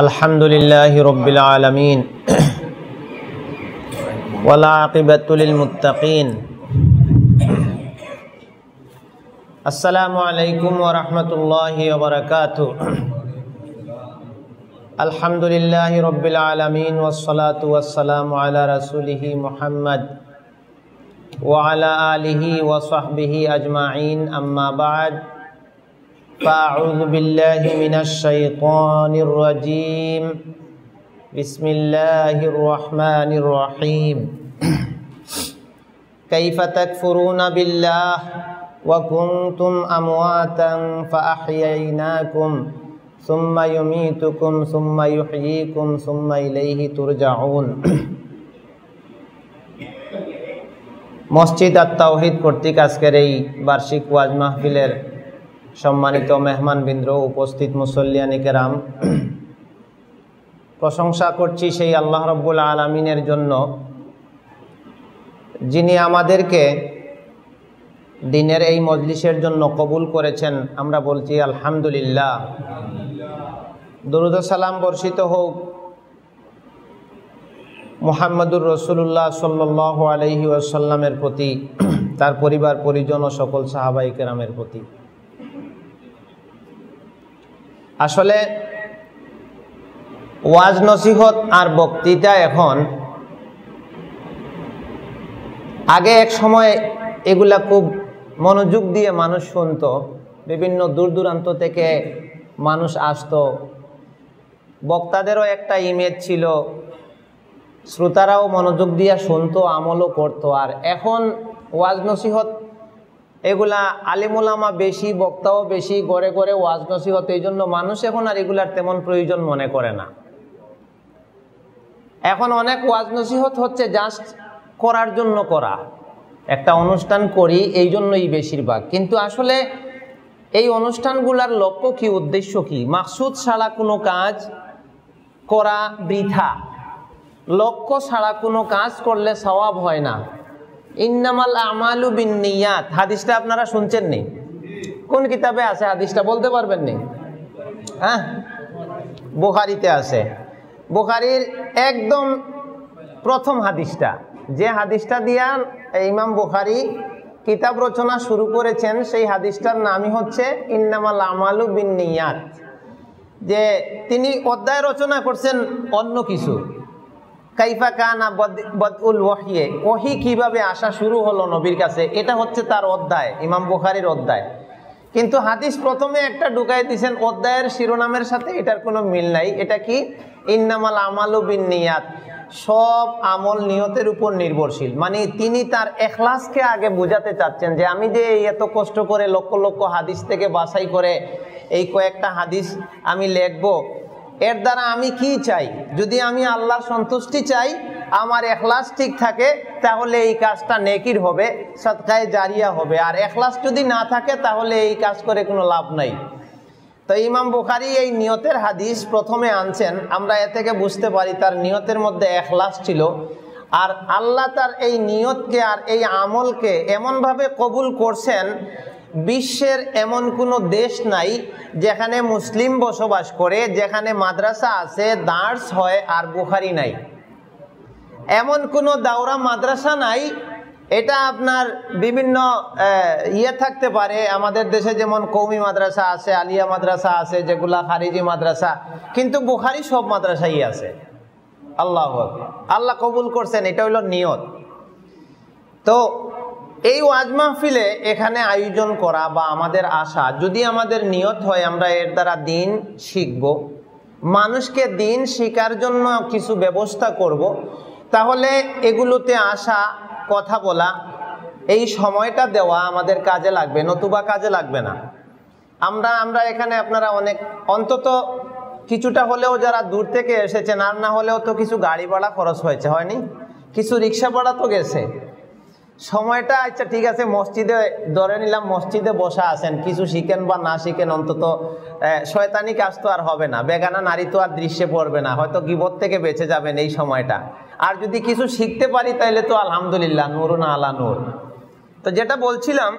الحمد لله رب العالمين والعاقبة للمتقين السلام عليكم ورحمة الله وبركاته الحمد لله رب العالمين والصلاة والسلام على رسوله محمد وعلى آله وصحبه أجمعين أما بعد. فأعوذ بالله من الشيطان الرجيم بسم الله الرحمن الرحيم كيف تكفرون بالله وكنتم أمواتا فأحييناكم ثم يميتكم ثم يحييكم ثم إليه ترجعون মসজিদ আর তাওহিদ কর্তৃক আজকের এই বার্ষিক ওয়াজ মাহফিলের সম্মানিত মেহমানবৃন্দ, উপস্থিত মুসল্লিয়ানি কেরাম। প্রশংসা করছি সেই আল্লাহ রব্বুল আলমিনের জন্য, যিনি আমাদেরকে দিনের এই মজলিসের জন্য কবুল করেছেন। আমরা বলছি আলহামদুলিল্লাহ। দরুদ সালাম বর্ষিত হোক। মোহাম্মদুর রসুল্লাহ সাল্লাহ আলহি ওয়াসাল্লামের প্রতি, তার পরিবার, পরিজন ও সকল সাহাবাই কেরামের প্রতি। আসলে ওয়াজ নসিহত আর বক্তৃতা এখন আগে এক সময় এগুলা খুব মনোযোগ দিয়ে মানুষ শুনত, বিভিন্ন দূর দূরান্ত থেকে মানুষ আসতো। বক্তাদেরও একটা ইমেজ ছিল, শ্রোতারাও মনোযোগ দিয়ে শুনতো, আমলও করতো। আর এখন ওয়াজ নসিহত এগুলা আলিমুলামা বেশি, বক্তাও বেশি, গড়ে গড়ে ওয়াজ নসিহত, এই জন্য মানুষ এখন আর এগুলার তেমন প্রয়োজন মনে করে না। এখন অনেক ওয়াজ নসিহত হচ্ছে জাস্ট করার জন্য করা। একটা অনুষ্ঠান করি, এই জন্যই বেশিরভাগ। কিন্তু আসলে এই অনুষ্ঠানগুলার লক্ষ্য কি, উদ্দেশ্য কি? মাকসুদ ছাড়া কোনো কাজ করা বৃথা। লক্ষ্য ছাড়া কোনো কাজ করলে সওয়াব হয় না। ইন্নামাল আমালু বিন নিয়াত হাদিসটা আপনারা শুনছেন নি? কোন কিতাবে আছে হাদিসটা বলতে পারবেন নি? হ্যাঁ? বুখারিতে আছে। বুখারির একদম প্রথম হাদিসটা। যে হাদিসটা দিয়া ইমাম বুখারি কিতাব রচনা শুরু করেছেন, সেই হাদিসটার নামই হচ্ছে ইন্নামাল আমালু বিন নিয়াত যে তিনি অধ্যায় রচনা করছেন অন্য কিছু। কাইফা কানা বদউল ওয়াহিয়ে ওহি কীভাবে আসা শুরু হলো নবীর কাছে? এটা হচ্ছে তার অধ্যায়, ইমাম বুখারির অধ্যায়। কিন্তু হাদিস প্রথমে একটা ঢুকাই দিয়েছেন অধ্যায়ের শিরোনামের সাথে এটার কোনো মিল নাই। এটা কি? ইন্নামাল আমালু বিন নিয়াত সব আমল নিয়তের উপর নির্ভরশীল। মানে তিনি তার এখলাসকে আগে বোঝাতে চাচ্ছেন যে আমি যে এত কষ্ট করে লক্ষ লক্ষ হাদিস থেকে বাছাই করে এই কয়েকটা হাদিস আমি লিখব এর দ্বারা আমি কি চাই? যদি আমি আল্লাহর সন্তুষ্টি চাই, আমার এখলাস ঠিক থাকে, তাহলে এই কাজটা নেকির হবে, সৎকায় জারিয়া হবে। আর এখলাস যদি না থাকে, তাহলে এই কাজ করে কোনো লাভ নাই। তো ইমাম বুখারি এই নিয়তের হাদিস প্রথমে আনছেন, আমরা এ থেকে বুঝতে পারি তার নিয়তের মধ্যে এখলাস ছিল। আর আল্লাহ তার এই নিয়তকে আর এই আমলকে এমনভাবে কবুল করছেন বিশ্বের এমন কোনো দেশ নাই যেখানে মুসলিম বসবাস করে, যেখানে মাদ্রাসা আছে, দার্স হয় আর বুখারি নাই। এমন কোনো দাওরা মাদ্রাসা নাই, এটা আপনার বিভিন্ন ইয়ে থাকতে পারে। আমাদের দেশে যেমন কৌমি মাদ্রাসা আছে, আলিয়া মাদ্রাসা আছে, যেগুলা খারিজি মাদ্রাসা, কিন্তু বুখারি সব মাদ্রাসাই আছে। আল্লাহ আল্লাহ কবুল করছেন, এটা হইল নিয়ত। তো এই ওয়াজ মাহফিলে এখানে আয়োজন করা বা আমাদের আশা যদি আমাদের নিয়ত হয় আমরা এর দ্বারা দিন শিখব, মানুষকে দিন শিকার জন্য কিছু ব্যবস্থা করব, তাহলে এগুলোতে আসা, কথা বলা, এই সময়টা দেওয়া আমাদের কাজে লাগবে, নতুবা কাজে লাগবে না। আমরা আমরা এখানে আপনারা অনেক, অন্তত কিছুটা হলেও যারা দূর থেকে এসেছেন, আর না হলেও তো কিছু গাড়ি ভাড়া খরচ হয়েছে, হয়নি? কিছু রিক্সা ভাড়া তো গেছে। সময়টা আচ্ছা ঠিক আছে, মসজিদে ধরে নিলাম মসজিদে বসা আছেন। কিছু শিখেন বা না শিখেন, অন্তত শয়তানি কাজ তো আর হবে না। বেগানা নারী তো আর দৃশ্যে পড়বে না। হয়তো গিবত থেকে বেঁচে যাবেন এই সময়টা। আর যদি কিছু শিখতে পারি তাহলে তো আলহামদুলিল্লাহ, নুরুনা আলা নূর। তো যেটা বলছিলাম,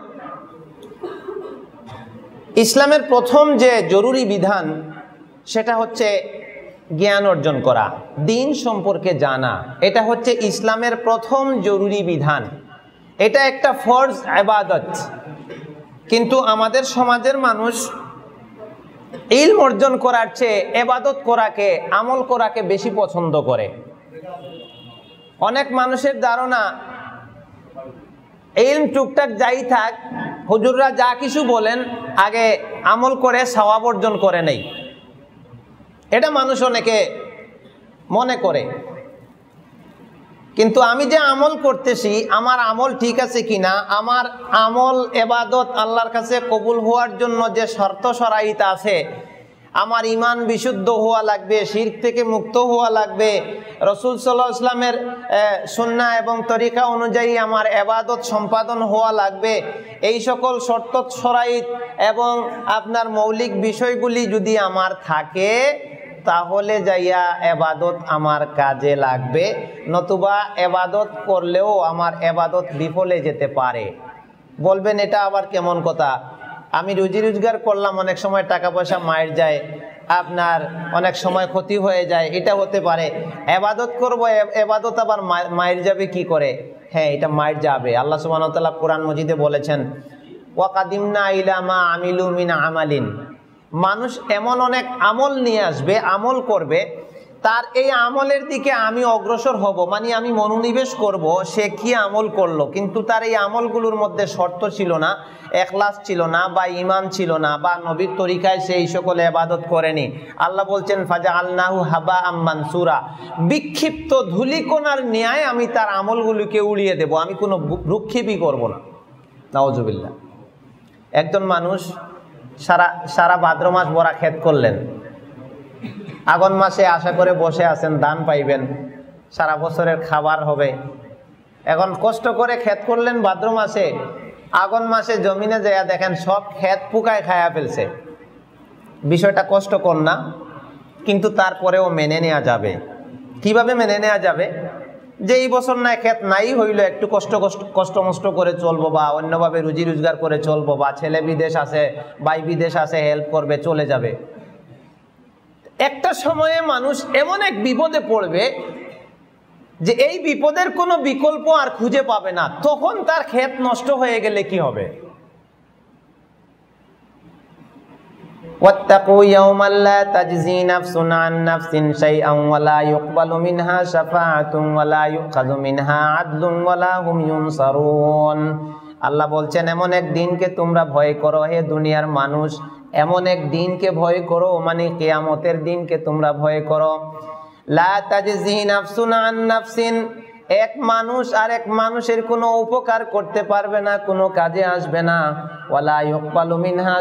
ইসলামের প্রথম যে জরুরি বিধান, সেটা হচ্ছে জ্ঞান অর্জন করা, দিন সম্পর্কে জানা। এটা হচ্ছে ইসলামের প্রথম জরুরি বিধান। এটা একটা ফর্জ আবাদত। কিন্তু আমাদের সমাজের মানুষ ইলম অর্জন করার চেয়ে এবাদত করাকে, আমল করাকে বেশি পছন্দ করে। অনেক মানুষের ধারণা, ইলম টুকটাক যাই থাক, হুজুররা যা কিছু বলেন, আগে আমল করে সওয়াব অর্জন করে নেই। এটা মানুষ অনেকে মনে করে। কিন্তু আমি যে আমল করতেছি, আমার আমল ঠিক আছে কিনা? আমার আমল এবাদত আল্লাহর কাছে কবুল হওয়ার জন্য যে শর্ত সরাইতা আছে, আমার ইমান বিশুদ্ধ হওয়া লাগবে শির থেকে মুক্ত হওয়া লাগবে। রসুল সাল্লাহ ইসলামের সন্না এবং তরিকা অনুযায়ী আমার এবাদত সম্পাদন হওয়া লাগবে। এই সকল শর্ত সরাইত এবং আপনার মৌলিক বিষয়গুলি যদি আমার থাকে তাহলে যাইয়া এবাদত আমার কাজে লাগবে, নতুবা এবাদত করলেও আমার এবাদত বিফলে যেতে পারে। বলবেন, এটা আবার কেমন কথা? আমি রুজি রোজগার করলাম, অনেক সময় টাকা পয়সা মায়ের যায়, আপনার অনেক সময় ক্ষতি হয়ে যায়, এটা হতে পারে। এবাদত করব এবাদত আবার মায়ের যাবে কি করে? হ্যাঁ এটা মায়ের যাবে। আল্লাহ সুবাহতাল্লাহ কোরআন মজিদে বলেছেন ওয়াকাদিমনা ইলামা আমিলু মিন আমালিন। মানুষ এমন অনেক আমল নিয়ে আসবে, আমল করবে, তার এই আমলের দিকে আমি অগ্রসর হব মানে আমি মনোনিবেশ করব, সে কি আমল করল? কিন্তু তার এই আমলগুলোর মধ্যে শর্ত ছিল না, এখলাস ছিল না, বা ইমান ছিল না, বা নবীর তরিকায় সে এই সকল এবাদত করেনি। আল্লাহ বলছেন ফাজা আল্লাহু হাবা আম্মানসুরা বিক্ষিপ্ত ধুলিকোনার ন্যায় আমি তার আমলগুলিকে উড়িয়ে দেব, আমি কোনো ভ্রুক্ষেপই করব না। নওয়াজবিল্লা একজন মানুষ সারা সারা ভাদ্র মাস বড়া ক্ষেত করলেন। আগন মাসে আশা করে বসে আছেন, দান পাইবেন, সারা বছরের খাবার হবে। এখন কষ্ট করে ক্ষেত করলেন ভাদ্র মাসে, আগন মাসে জমিনে যায় দেখেন সব ক্ষেত পুকায় খায়া ফেলছে। বিষয়টা কষ্টকর না, কিন্তু তারপরেও মেনে নেওয়া যাবে। কীভাবে মেনে নেওয়া যাবে? যে এই বছর না ক্ষেত নাই হইল একটু কষ্ট কষ্ট কষ্ট মষ্ট করে চলবো বা অন্যভাবে রুজি রোজগার করে চলবো বা ছেলে বিদেশ আছে বাই বিদেশ আছে হেল্প করবে, চলে যাবে। একটা সময়ে মানুষ এমন এক বিপদে পড়বে যে এই বিপদের কোনো বিকল্প আর খুঁজে পাবে না। তখন তার ক্ষেত নষ্ট হয়ে গেলে কি হবে? واتقوا يوما لا تجزي نفس عن نفس شيئا ولا يقبل منها شفاعة ولا يؤخذ منها عدل ولا هم ينصرون আল্লাহ বলছেন এমন এক দিনকে তোমরা ভয় করো হে দুনিয়ার মানুষ এমন এক দিনকে ভয় করো মানে কেয়ামতের দিনকে তোমরা ভয় করো লা তাজজি নাফসুন আন নাফসিন এক মানুষ আর এক মানুষের কোনো উপকার করতে পারবে না, কোনো কাজে আসবে না। ওয়ালা ইকবালু মিনহা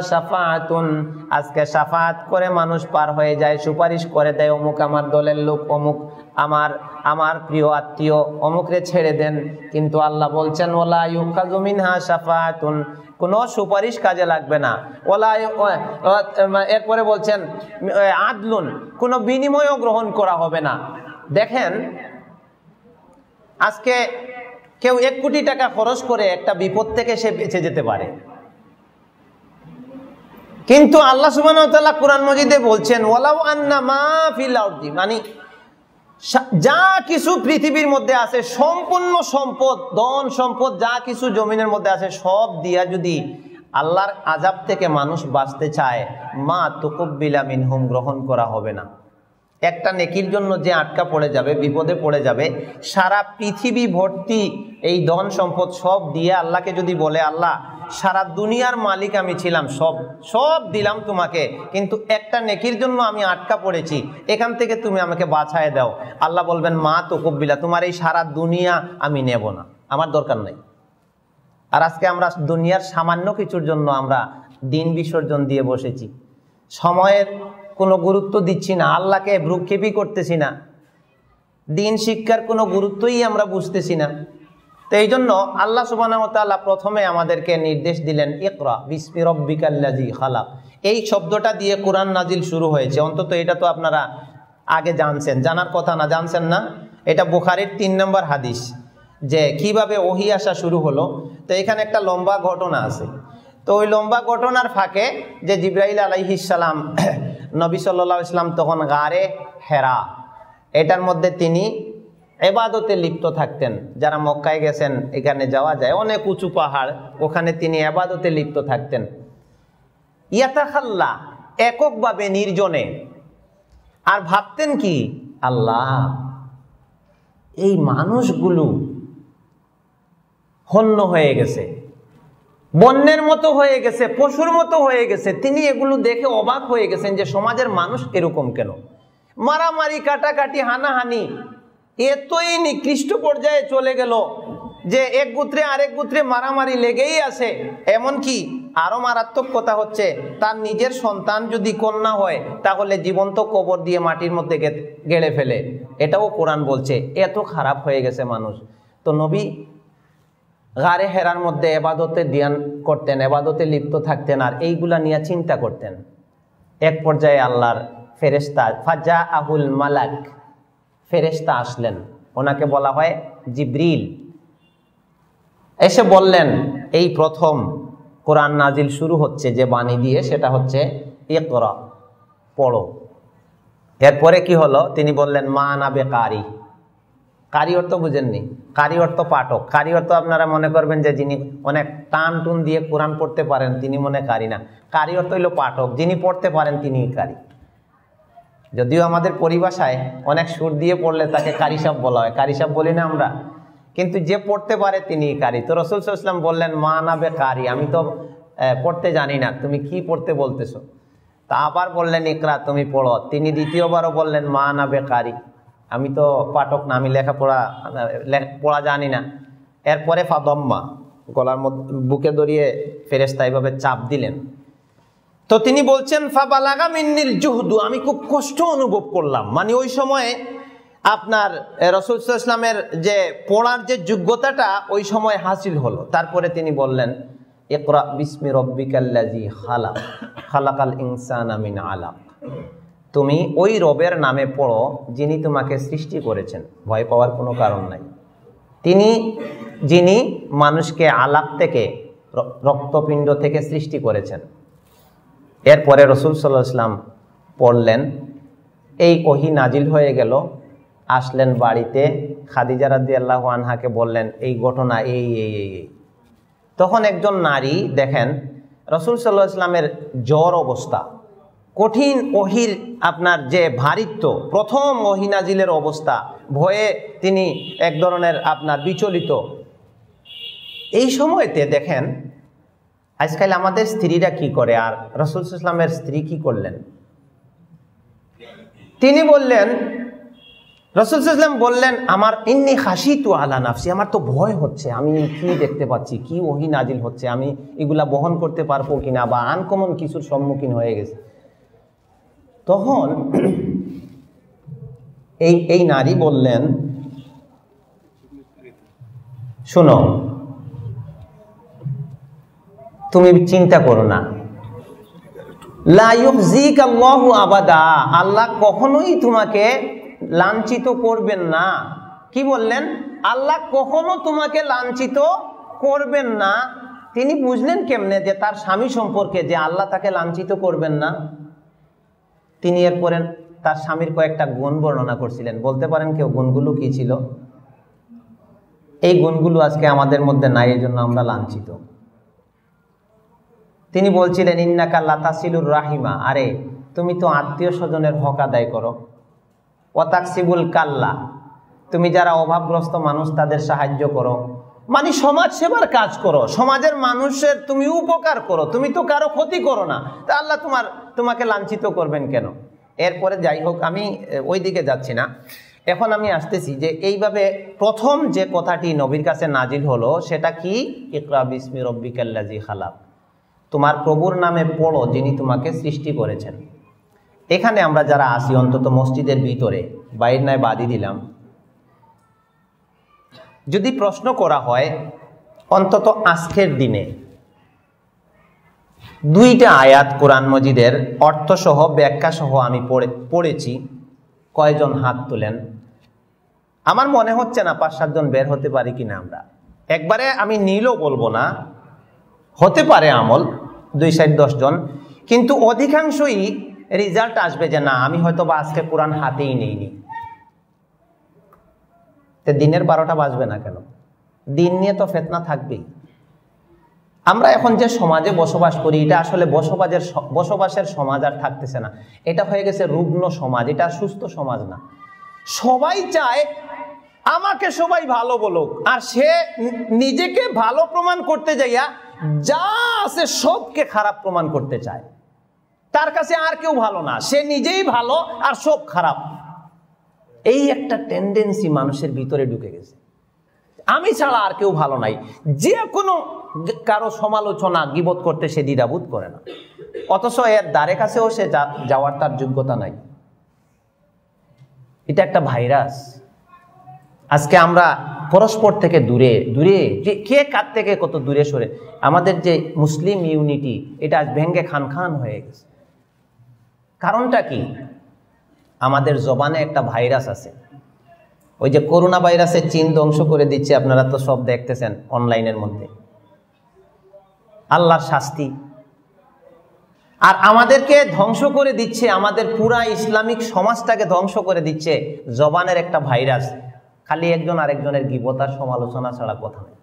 আজকে শাফাত করে মানুষ পার হয়ে যায়, সুপারিশ করে দেয়, অমুক আমার দলের লোক, অমুক আমার আমার প্রিয় আত্মীয়, অমুকরে ছেড়ে দেন। কিন্তু আল্লাহ বলছেন ওলা ইউকাজু মিনহা শাফাআতুন। কোনো সুপারিশ কাজে লাগবে না। ওলা এরপরে বলছেন আদলুন। কোনো বিনিময়ও গ্রহণ করা হবে না। দেখেন আজকে কেউ এক কোটি টাকা খরচ করে একটা বিপদ থেকে সে বেঁচে যেতে পারে। কিন্তু আল্লাহ সুবাহ কোরআন মজিদে বলছেন, ওয়ালাউ আন্না মা ফিল মানে যা কিছু পৃথিবীর মধ্যে আছে, সম্পূর্ণ সম্পদ, ধন সম্পদ, যা কিছু জমিনের মধ্যে আছে, সব দিয়া যদি আল্লাহর আজাব থেকে মানুষ বাঁচতে চায়, মা তুকব্বিলা মিনহুম, গ্রহণ করা হবে না। একটা নেকির জন্য যে আটকা পড়ে যাবে, বিপদে পড়ে যাবে, সারা পৃথিবী ভর্তি এই ধন সম্পদ সব দিয়ে আল্লাহকে যদি বলে, আল্লাহ, সারা দুনিয়ার মালিক আমি ছিলাম, সব সব দিলাম তোমাকে, কিন্তু একটা নেকির জন্য আমি আটকা পড়েছি, এখান থেকে তুমি আমাকে বাছায় দাও। আল্লাহ বলবেন, মা তো কব্বিলা তোমার এই সারা দুনিয়া আমি নেব না, আমার দরকার নাই। আর আজকে আমরা দুনিয়ার সামান্য কিছুর জন্য আমরা দিন বিসর্জন দিয়ে বসেছি। সময়ের কোনো গুরুত্ব দিচ্ছি না, আল্লাহকে ভ্রুক্ষেপই করতেছি না। দিন শিক্ষার কোনো গুরুত্বই আমরা বুঝতেছি না। তো এই জন্য আল্লাহ সুবাহ প্রথমে আমাদেরকে নির্দেশ দিলেন, ইকরা রব্বিকাল্লাজি খালাক। এই শব্দটা দিয়ে কোরআন নাজিল শুরু হয়েছে। অন্তত এটা তো আপনারা আগে জানছেন। জানার কথা না, জানছেন না? এটা বুখারির তিন নম্বর হাদিস, যে কীভাবে ওহি আসা শুরু হলো। তো এখানে একটা লম্বা ঘটনা আছে। তো ওই লম্বা ঘটনার ফাঁকে যে জিব্রাইল আলাইহিসালাম নবী সাল্লা ইসলাম তখন গারে হেরা। এটার মধ্যে তিনি এবাদতে লিপ্ত থাকতেন। যারা মক্কায় গেছেন, এখানে যাওয়া যায়। অনেক উঁচু পাহাড়, ওখানে তিনি এবাদতে লিপ্ত থাকতেন। ইয়াতাখাল্লা, এককভাবে নির্জনে। আর ভাবতেন কি? আল্লাহ, এই মানুষগুলো হন্য হয়ে গেছে। বন্যের মতো হয়ে গেছে, পশুর মতো হয়ে গেছে। তিনি এগুলো দেখে অবাক হয়ে গেছেন যে সমাজের মানুষ এরকম কেন? মারামারি, কাটাকাটি, হানাহানি, এতই নিকৃষ্ট পর্যায়ে চলে গেল যে এক গুত্রে আরেক গুত্রে মারামারি লেগেই আছে। এমনকি আরও মারাত্মক কথা হচ্ছে, তার নিজের সন্তান যদি কন্যা হয়, তাহলে জীবন্ত কবর দিয়ে মাটির মধ্যে গেড়ে ফেলে। এটাও কোরআন বলছে, এত খারাপ হয়ে গেছে মানুষ। তো নবী গাড়ে হেরার মধ্যে এবাদতে দিয়ান করতেন, এবাদতে লিপ্ত থাকতেন আর এইগুলা নিয়ে চিন্তা করতেন। এক পর্যায়ে আল্লাহর ফেরেস্তা ফাজা আহুল মালাক ফেরেস্তা আসলেন। ওনাকে বলা হয় জিব্রিল। এসে বললেন, এই প্রথম কোরআন নাজিল শুরু হচ্ছে যে বাণী দিয়ে, সেটা হচ্ছে ইকরা, পড়ো। এরপরে কি হলো? তিনি বললেন, মা নাবে কারি কারি অর্থ বুঝেননি। কারি অর্থ পাঠক। কারি অর্থ আপনারা মনে করবেন যে যিনি অনেক টান টুন দিয়ে কোরআন পড়তে পারেন, তিনি মনে কারি না। কারি অর্থ হইল পাঠক। যিনি পড়তে পারেন তিনি কারি। যদিও আমাদের পরিভাষায় অনেক সুর দিয়ে পড়লে তাকে কারি সাহ বলা হয়। কারি সাহ বলি না আমরা। কিন্তু যে পড়তে পারে তিনি কারি। তো রসুল ইসলাম বললেন, মা নাবে কারি। আমি তো পড়তে জানি না। তুমি কি পড়তে বলতেছো? তা আবার বললেন, ইকরা, তুমি পড়ো। তিনি দ্বিতীয়বারও বললেন, মা নাবে কারি। আমি তো পাঠক না, আমি লেখাপড়া পড়া জানি না। এরপরে ফাদম্মা গলার মধ্যে, বুকে দড়িয়ে ফেরেস্তা এইভাবে চাপ দিলেন। তো তিনি বলছেন, ফাবালাগা মিন্নিল জুহদু আমি খুব কষ্ট অনুভব করলাম। মানে ওই সময়ে আপনার রসুল ইসলামের যে পড়ার যে যোগ্যতাটা, ওই সময় হাসিল হলো। তারপরে তিনি বললেন একরা বিসমি রব্বিকাল্লাজি খালাক, খালাকাল ইনসান আমিন আলাক। তুমি ওই রবের নামে পড়ো যিনি তোমাকে সৃষ্টি করেছেন। ভয় পাওয়ার কোনো কারণ নাই। তিনি, যিনি মানুষকে আলাপ থেকে রক্তপিণ্ড থেকে সৃষ্টি করেছেন। এরপরে রসুল সাল্লাহ ইসলাম পড়লেন, এই ওহি নাজিল হয়ে গেল। আসলেন বাড়িতে, খাদিজা রাদি আল্লাহ আনহাকে বললেন, এই ঘটনা এই এই এই এই। তখন একজন নারী দেখেন, রসুল সাল্লাহ ইসলামের জ্বর অবস্থা। কঠিন ওহির আপনার যে ভারিত্ব, প্রথম ওহিনাজিলের অবস্থা, ভয়ে তিনি এক ধরনের আপনার বিচলিত। এই সময়তে দেখেন, আজকাল আমাদের স্ত্রীরা কি করে আর রসুল ইসলামের স্ত্রী কি করলেন? তিনি বললেন, রসুল ইসলাম বললেন, আমার ইন্নি হাসি তো আলা নাফসি, আমার তো ভয় হচ্ছে, আমি কি দেখতে পাচ্ছি, কি ওহি নাজিল হচ্ছে, আমি এগুলা বহন করতে পারব কিনা বা আনকমন কিছুর সম্মুখীন হয়ে গেছে। তখন এই এই নারী বললেন, শোনো, তুমি চিন্তা করো না। আবাদা। আল্লাহ কখনোই তোমাকে লাঞ্ছিত করবেন না। কি বললেন? আল্লাহ কখনো তোমাকে লাঞ্ছিত করবেন না। তিনি বুঝলেন কেমনে যে তার স্বামী সম্পর্কে যে আল্লাহ তাকে লাঞ্ছিত করবেন না। তিনি এরপরে তার স্বামীর কয়েকটা গুণ বর্ণনা করছিলেন। বলতে পারেন কেউ গুণগুলো কি ছিল? এই গুণগুলো আজকে আমাদের মধ্যে নাই, এই জন্য আমরা লাঞ্ছিত। তিনি বলছিলেন, ইন্নাকা লাতাসিলুর রাহিমা। আরে, তুমি তো আত্মীয় স্বজনের হক আদায় করো। ওতাকসিবুল কাল্লা। তুমি যারা অভাবগ্রস্ত মানুষ, তাদের সাহায্য করো। মানে সমাজ সেবার কাজ করো। সমাজের মানুষের তুমি উপকার করো, তুমি তো কারও ক্ষতি করো না। তা আল্লাহ তোমার, তোমাকে লাঞ্ছিত করবেন কেন? এরপরে যাই হোক, আমি ওই দিকে যাচ্ছি না। এখন আমি আসতেছি যে এইভাবে প্রথম যে কথাটি নবীর কাছে নাজিল হলো, সেটা কি? ইকরা বিসমি রব্বিকাল্লাজি খালাক। তোমার প্রভুর নামে পড়ো, যিনি তোমাকে সৃষ্টি করেছেন। এখানে আমরা যারা আসি অন্তত মসজিদের ভিতরে, বাইর নয় বাদি দিলাম। যদি প্রশ্ন করা হয়, অন্তত আজকের দিনে দুইটা আয়াত কোরআন মজিদের অর্থসহ, ব্যাখ্যাসহ আমি পড়ে, পড়েছি। কয়জন হাত তোলেন? আমার মনে হচ্ছে না পাঁচ, সাতজন বের হতে পারি কিনা আমরা। একবারে আমি নীলও বলব না, হতে পারে আমল, দুই সাইড দশজন কিন্তু অধিকাংশই রেজাল্ট আসবে যে না, আমি হয়তো বা আজকে কোরআন হাতেই নেইনি। তে দিনের বারোটা বাজবে না কেন? দিন নিয়ে তো ফেতনা থাকবেই। আমরা এখন যে সমাজে বসবাস করি, এটা আসলে বসবাসের বসবাসের সমাজ আর থাকতেছে না। এটা হয়ে গেছে রুগ্ন সমাজ, এটা সুস্থ সমাজ না। সবাই চায়, আমাকে সবাই ভালো বলুক। আর সে নিজেকে ভালো প্রমাণ করতে যাইয়া যা আছে সবকে খারাপ প্রমাণ করতে চায়। তার কাছে আর কেউ ভালো না। সে নিজেই ভালো আর সব খারাপ। এই একটা টেন্ডেন্সি মানুষের ভিতরে ঢুকে গেছে। আমি ছাড়া আর কেউ ভালো নাই। যে কোনো কারও সমালোচনা গিবোধ করতে সে দ্বিধাবোধ করে না। অথচ এর দ্বারে কাছেও সে যাওয়ার তার যোগ্যতা নাই। এটা একটা ভাইরাস। আজকে আমরা পরস্পর থেকে দূরে দূরে, যে কে কার থেকে কত দূরে সরে, আমাদের যে মুসলিম ইউনিটি, এটা আজ ভেঙ্গে খান খান হয়ে গেছে। কারণটা কি? আমাদের জবানে একটা ভাইরাস আছে। ওই যে করোনা ভাইরাসের চিন ধ্বংস করে দিচ্ছে আপনারা তো সব দেখতেছেন অনলাইনের মধ্যে। আল্লাহর শাস্তি। আর আমাদেরকে ধ্বংস করে দিচ্ছে, আমাদের পুরা ইসলামিক সমাজটাকে ধ্বংস করে দিচ্ছে জবানের একটা ভাইরাস। খালি একজন আরেকজনের গিবতার সমালোচনা ছাড়া কথা নেই।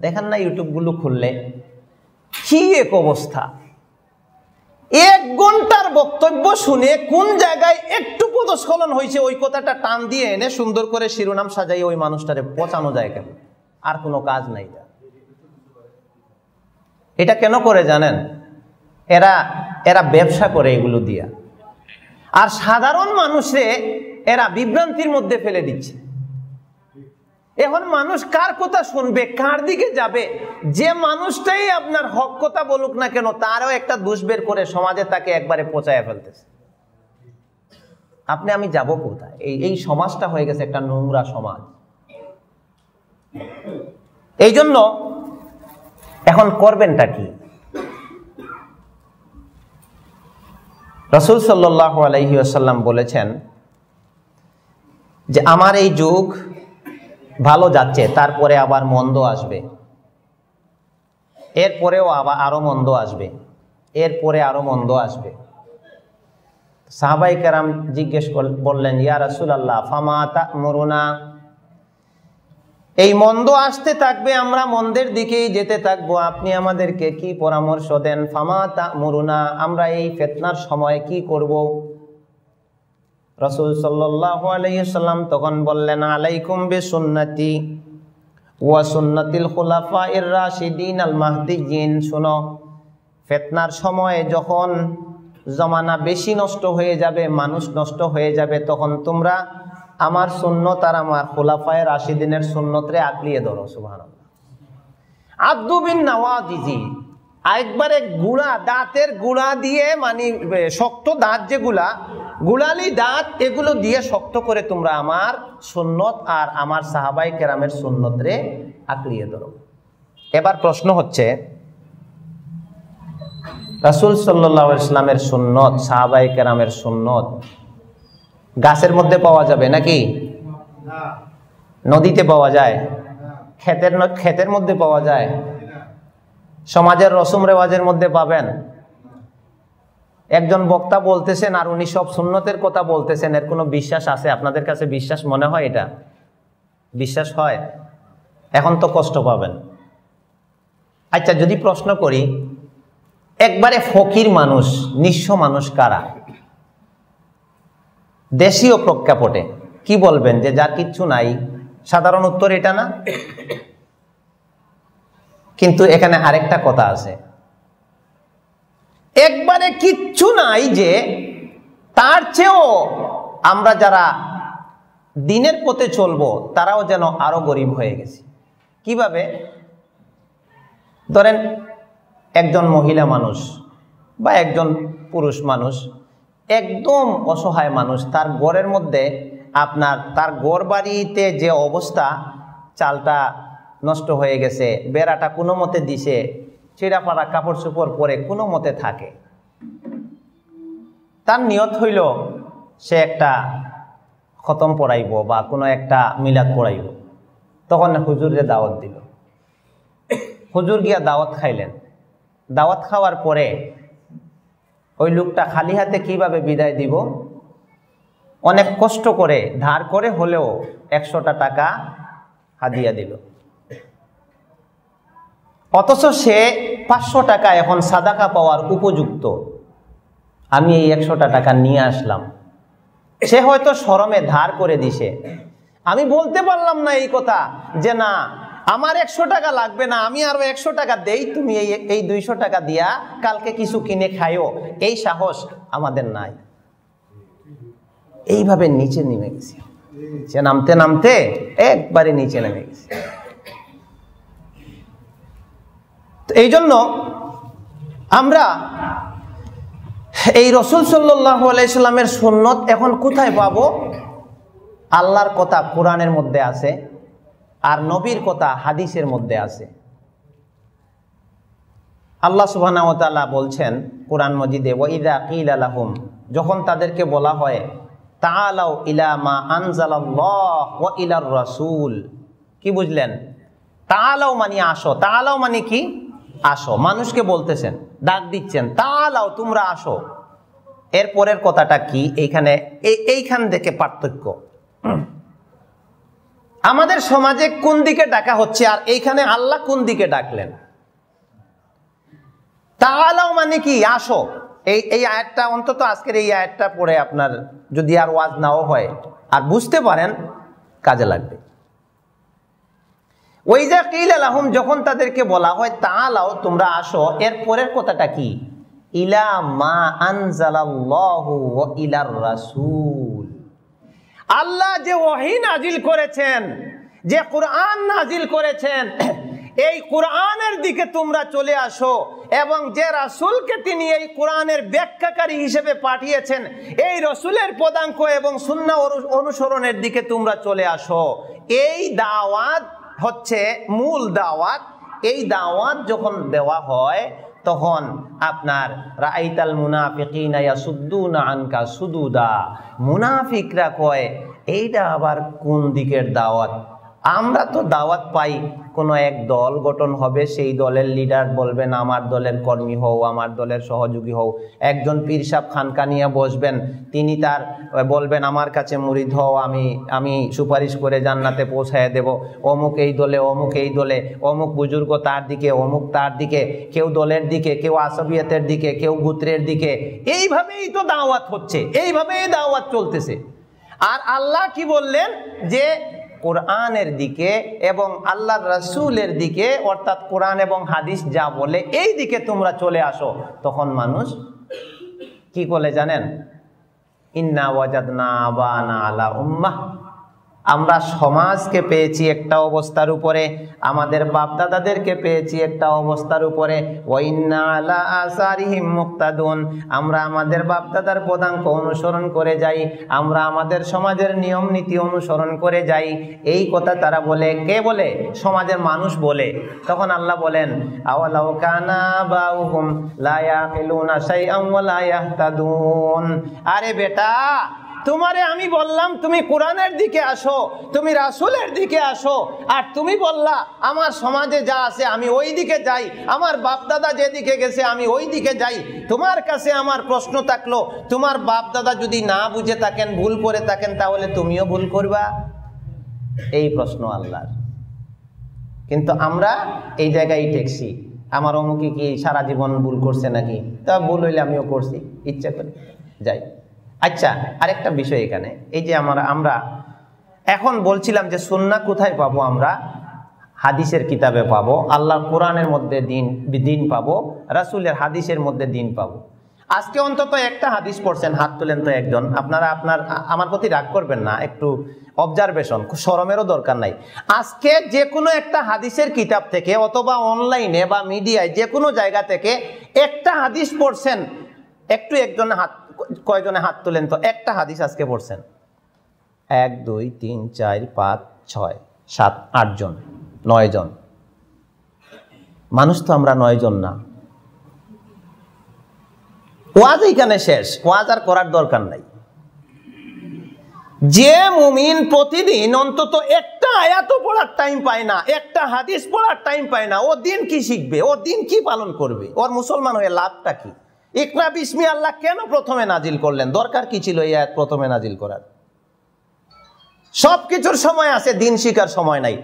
দেখেন না ইউটিউবগুলো খুললে কি এক অবস্থা। এক ঘণ্টার বক্তব্য শুনে কোন জায়গায় একটু পদস্খলন হয়েছে, ওই কথাটা টান দিয়ে এনে সুন্দর করে শিরোনাম সাজাই ওই মানুষটারে পচানো যায় কেন? আর কোনো কাজ নাই এটা। কেন করে জানেন? এরা এরা ব্যবসা করে এগুলো দিয়া। আর সাধারণ মানুষে এরা বিভ্রান্তির মধ্যে ফেলে দিচ্ছে। এখন মানুষ কার কথা শুনবে, কার দিকে যাবে? যে মানুষটাই আপনার হক কথা বলুক না কেন, তারও একটা দোষ বের করে সমাজে তাকে একবারে পচায় ফেলতেছে। আপনি, আমি যাব কোথায়? এই এই সমাজটা হয়ে গেছে একটা নোংরা সমাজ। এই জন্য এখন করবেনটা কি? রসুল সাল্লাহ আলহি আসাল্লাম বলেছেন যে, আমার এই যুগ ভালো যাচ্ছে, তারপরে আবার মন্দ আসবে। এরপরেও আবার আরও মন্দ আসবে। এরপরে আরও মন্দ আসবে। সাহাবাই কেরাম জিজ্ঞেস বললেন, ইয়া রাসুল আল্লাহ ফামাতা মরুনা এই মন্দ আসতে থাকবে, আমরা মন্দের দিকেই যেতে থাকব। আপনি আমাদেরকে কি পরামর্শ দেন? ফামাতা মরুনা আমরা এই ফেতনার সময় কি করব? রসুল সাল্লাহ আলাইসাল্লাম তখন বললেন, আলাইকুম বে সুন্নতি ওয়া সুন্নতিল খুলাফা ইর রাশিদিন আল মাহদিজিন শুনো, ফেতনার সময় যখন জমানা বেশি নষ্ট হয়ে যাবে, মানুষ নষ্ট হয়ে যাবে, তখন তোমরা আমার সুন্নত আর আমার খোলাফায় রাশিদিনের সুন্নতরে আঁকলিয়ে ধরো সুভান আব্দু বিন নওয়াজিজি একবারে গুড়া দাঁতের গুড়া দিয়ে মানে শক্ত দাঁত যেগুলা গুলালি দাঁত এগুলো দিয়ে শক্ত করে তোমরা আমার সুন্নত আর আমার সাহাবাই কেরামের সুন্নতরে আঁকড়িয়ে ধরো। এবার প্রশ্ন হচ্ছে রাসুল সাল্লাহ ইসলামের সুন্নত সাহাবাই কেরামের সুন্নত গাছের মধ্যে পাওয়া যাবে নাকি? নদীতে পাওয়া যায়? ক্ষেতের ক্ষেতের মধ্যে পাওয়া যায়? সমাজের রসম রেওয়াজের মধ্যে পাবেন। একজন বক্তা বলতেছেন আর উনি সব সুন্নতের কথা বলতেছেন, এর কোনো বিশ্বাস আছে? আপনাদের কাছে বিশ্বাস মনে হয় এটা? বিশ্বাস হয়? এখন তো কষ্ট পাবেন। আচ্ছা যদি প্রশ্ন করি, একবারে ফকির মানুষ, নিঃস্ব মানুষ কারা? দেশীয় প্রজ্ঞাপটে কি বলবেন যে, যার কিচ্ছু নাই সাধারণ উত্তর এটা না? কিন্তু এখানে আরেকটা কথা আছে। একবারে কিচ্ছু নাই যে তার চেয়েও আমরা যারা দিনের পথে চলবো, তারাও যেন আরও গরিব হয়ে গেছি। কীভাবে? ধরেন একজন মহিলা মানুষ বা একজন পুরুষ মানুষ, একদম অসহায় মানুষ, তার গড়ের মধ্যে আপনার, তার গড় বাড়িতে যে অবস্থা, চালটা নষ্ট হয়ে গেছে, বেড়াটা কোনো মতে দিছে চিরাপাড়া কাপড় চোপড় পরে কোনো মতে থাকে। তার নিয়ত হইল, সে একটা খতম পড়াইব বা কোনো একটা মিলাদ পড়াইব। তখন হুজুরে দাওয়াত দিল। হুজুর গিয়া দাওয়াত খাইলেন। দাওয়াত খাওয়ার পরে ওই লোকটা খালি হাতে কীভাবে বিদায় দিব? অনেক কষ্ট করে, ধার করে হলেও একশোটা টাকা হাদিয়া দিল। অথচ সে পাঁচশো টাকা এখন সাদাকা পাওয়ার উপযুক্ত। আমি এই একশোটা টাকা নিয়ে আসলাম। সে হয়তো সরমে ধার করে দিছে। আমি বলতে পারলাম না এই কথা যে না, আমার একশো টাকা লাগবে না, আমি আরও একশো টাকা দেই, তুমি এই এই দুইশো টাকা দিয়া কালকে কিছু কিনে খাইও। এই সাহস আমাদের নাই। এইভাবে নিচে নেমে গেছি। সে নামতে নামতে একবারে নিচে নেমে গেছে। এই জন্য আমরা এই রসুল সাল্লাহ আলাইস্লামের সুন্নত এখন কোথায় পাব? আল্লাহর কথা কোরআনের মধ্যে আছে আর নবীর কথা হাদিসের মধ্যে আছে। আল্লাহ সুবাহ বলছেন কোরআন মজিদে ওইদা কিল আলাহুম যখন তাদেরকে বলা হয় তালাও ইলা মা আনজালাল্লাহ ও ইলার রসুল কি বুঝলেন? তালাও মানে আসো তালাও মানে কি? আসো, মানুষকে বলতেছেন, ডাক দিচ্ছেন, তালাও তোমরা আসো। এর পরের কথাটা কি? এইখানে এইখান থেকে পার্থক্য। আমাদের সমাজে কোন দিকে ডাকা হচ্ছে আর এইখানে আল্লাহ কোন দিকে ডাকলেন? তালাও মানে কি? আসো। এই এই আয়াতটা, অন্তত আজকের এই আয়াতটা পড়ে আপনার যদি আর ওয়াজ নাও হয়, আর বুঝতে পারেন, কাজে লাগবে। ওই যে কিল আলাহম যখন তাদেরকে বলা হয়, তালাও তোমরা আসো, এর পরের কথাটা কি? ইলা মা আনজালাল্লাহু ওয়া ইলার রাসূল। আল্লাহ যে ওয়াহি নাজিল করেছেন, যে কোরআন নাজিল করেছেন, এই কোরআনের দিকে তোমরা চলে আসো এবং যে রাসুলকে তিনি এই কোরআনের ব্যাখ্যাকারী হিসেবে পাঠিয়েছেন, এই রসুলের পদাঙ্ক এবং শূন্য অনুসরণের দিকে তোমরা চলে আসো। এই দাওয়াত হচ্ছে মূল দাওয়াত। এই দাওয়াত যখন দেওয়া হয়, তখন আপনার রাইতাল মুনাফিকিনা ইয়াসুদ্দুনা আনকা সুদুদা। মুনাফিকরা কয়, এইটা আবার কোন দিকের দাওয়াত? আমরা তো দাওয়াত পাই, কোনো এক দল গঠন হবে, সেই দলের লিডার বলবেন, আমার দলের কর্মী হও, আমার দলের সহযোগী হও। একজন খানকা নিয়ে বসবেন, তিনি তার, বলবেন, আমার কাছে মুরিদ হও, আমি আমি সুপারিশ করে জান্নাতে পৌঁছায় দেব। অমুক এই দলে, অমুক এই দলে, অমুক বুজুর্গ তার দিকে, অমুক তার দিকে, কেউ দলের দিকে, কেউ আসবিয়তের দিকে, কেউ গুত্রের দিকে। এইভাবেই তো দাওয়াত হচ্ছে, এইভাবেই দাওয়াত চলতেছে। আর আল্লাহ কি বললেন? যে কোরআনের দিকে এবং আল্লাহ রসুলের দিকে, অর্থাৎ কোরআন এবং হাদিস যা বলে এই দিকে তোমরা চলে আসো। তখন মানুষ কি বলে জানেন? ইন্না ওয়াজাদনা আবানা আলা উম্মাহ। আমরা সমাজকে পেয়েছি একটা অবস্থার উপরে, আমাদের বাপদাদাদেরকে পেয়েছি একটা অবস্থার উপরে। মুক্তাদুন। আমরা আমাদের বাপদাদার পদাঙ্ক অনুসরণ করে যাই, আমরা আমাদের সমাজের নিয়ম নীতি অনুসরণ করে যাই। এই কথা তারা বলে, কে বলে? সমাজের মানুষ বলে। তখন আল্লাহ বলেন আরে বেটা তোমারে আমি বললাম, তুমি কোরআনের দিকে আসো, তুমি রাসুলের দিকে আসো, আর তুমি বললা, আমার সমাজে যা আছে আমি ওই দিকে যাই, আমার বাপদাদা যেদিকে গেছে আমি ওই দিকে যাই। তোমার কাছে আমার প্রশ্ন থাকল, তোমার বাপদাদা যদি না বুঝে থাকেন, ভুল করে থাকেন, তাহলে তুমিও ভুল করবা? এই প্রশ্ন আল্লাহর। কিন্তু আমরা এই জায়গায় টেকছি আমার অমুকে কি সারা জীবন ভুল করছে নাকি? তা ভুল হইলে আমিও করছি। ইচ্ছা করি যাই। আচ্ছা আরেকটা বিষয় এখানে। এই যে আমরা আমরা এখন বলছিলাম যে সন্না কোথায় পাবো আমরা? হাদিসের কিতাবে পাবো আল্লাহ কোরআনের মধ্যে দিন দিন পাবো, রাসুলের হাদিসের মধ্যে দিন পাবো। আজকে অন্তত একটা হাদিস পড়ছেন, হাত তুলেন তো একজন। আপনারা, আপনার, আমার প্রতি রাগ করবেন না, একটু অবজারভেশন সরমেরও দরকার নাই। আজকে যে কোনো একটা হাদিসের কিতাব থেকে অথবা অনলাইনে বা মিডিয়ায় যে কোনো জায়গা থেকে একটা হাদিস পড়ছেন, একটু একজনে হাত কয়জনে হাত তোলেন তো? একটা হাদিস আজকে পড়ছেন। এক, দুই, তিন, চার, পাঁচ, ছয়, সাত আটজন নয় জন। মানুষ তো আমরা নয় জন না। ওয়াজ এইখানে শেষ। ওয়াজ আর করার দরকার নাই। যে মুমিন প্রতিদিন অন্তত একটা আয়াত পড়ার টাইম পায় না, একটা হাদিস পড়ার টাইম পায় না, ও দিন কি শিখবে? ও দিন কি পালন করবে? ওর মুসলমান হয়ে লাভটা কি? ইকরা বিসমি আল্লাহ কেন প্রথমে নাজিল করলেন? দরকার কি ছিল এই আয়াত প্রথমে নাজিল করার? সব কিছুর সময় আছে, দিন শিকার সময় নাই।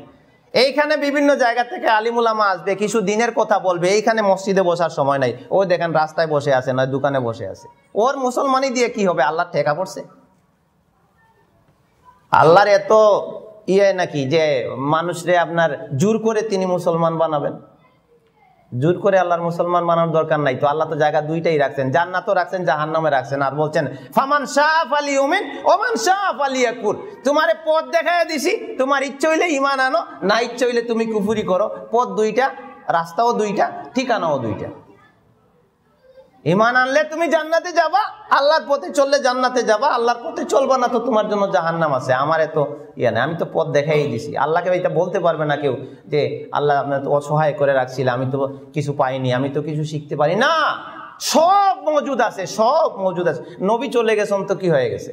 এইখানে বিভিন্ন জায়গা থেকে আলিমুলামা আসবে, কিছু দিনের কথা বলবে, এইখানে মসজিদে বসার সময় নাই। ও দেখেন রাস্তায় বসে আছে, নয় দোকানে বসে আছে। ওর মুসলমানি দিয়ে কি হবে? আল্লাহ ঠেকা পড়ছে? আল্লাহর এত ইয়ে নাকি যে মানুষরে আপনার জোর করে তিনি মুসলমান বানাবেন? জোর করে আল্লাহর মুসলমান মানার দরকার নাই। তো আল্লাহ তো জায়গা দুইটাই রাখছেন। জান্নাতও রাখছেন, জাহান্নামে রাখছেন। আর বলছেন, ফামান শাহ আলী উমিন ওমান শাহ আলী আকুর তোমার পথ দেখায় দিছি, তোমার ইচ্ছে হইলে ইমান আনো, না ইচ্ছে হইলে তুমি কুফুরি করো। পথ দুইটা, রাস্তাও দুইটা, ঠিকানাও দুইটা। ইমান আনলে তুমি জান্নাতে যাবা, আল্লাহর পথে চললে জান্নাতে যাবা, আল্লাহর পথে চলবা না তো তোমার জন্য জাহান্নাম আছে। আমার এত ইয়ে না আমি তো পথ দেখাই দিছি। আল্লাহকে এটা বলতে পারবে না কেউ যে, আল্লাহ আপনার তো অসহায় করে রাখছিল, আমি তো কিছু পাইনি, আমি তো কিছু শিখতে পারি। না! সব মজুদ আছে, সব মজুদ আছে। নবী চলে গেছেন তো কি হয়ে গেছে?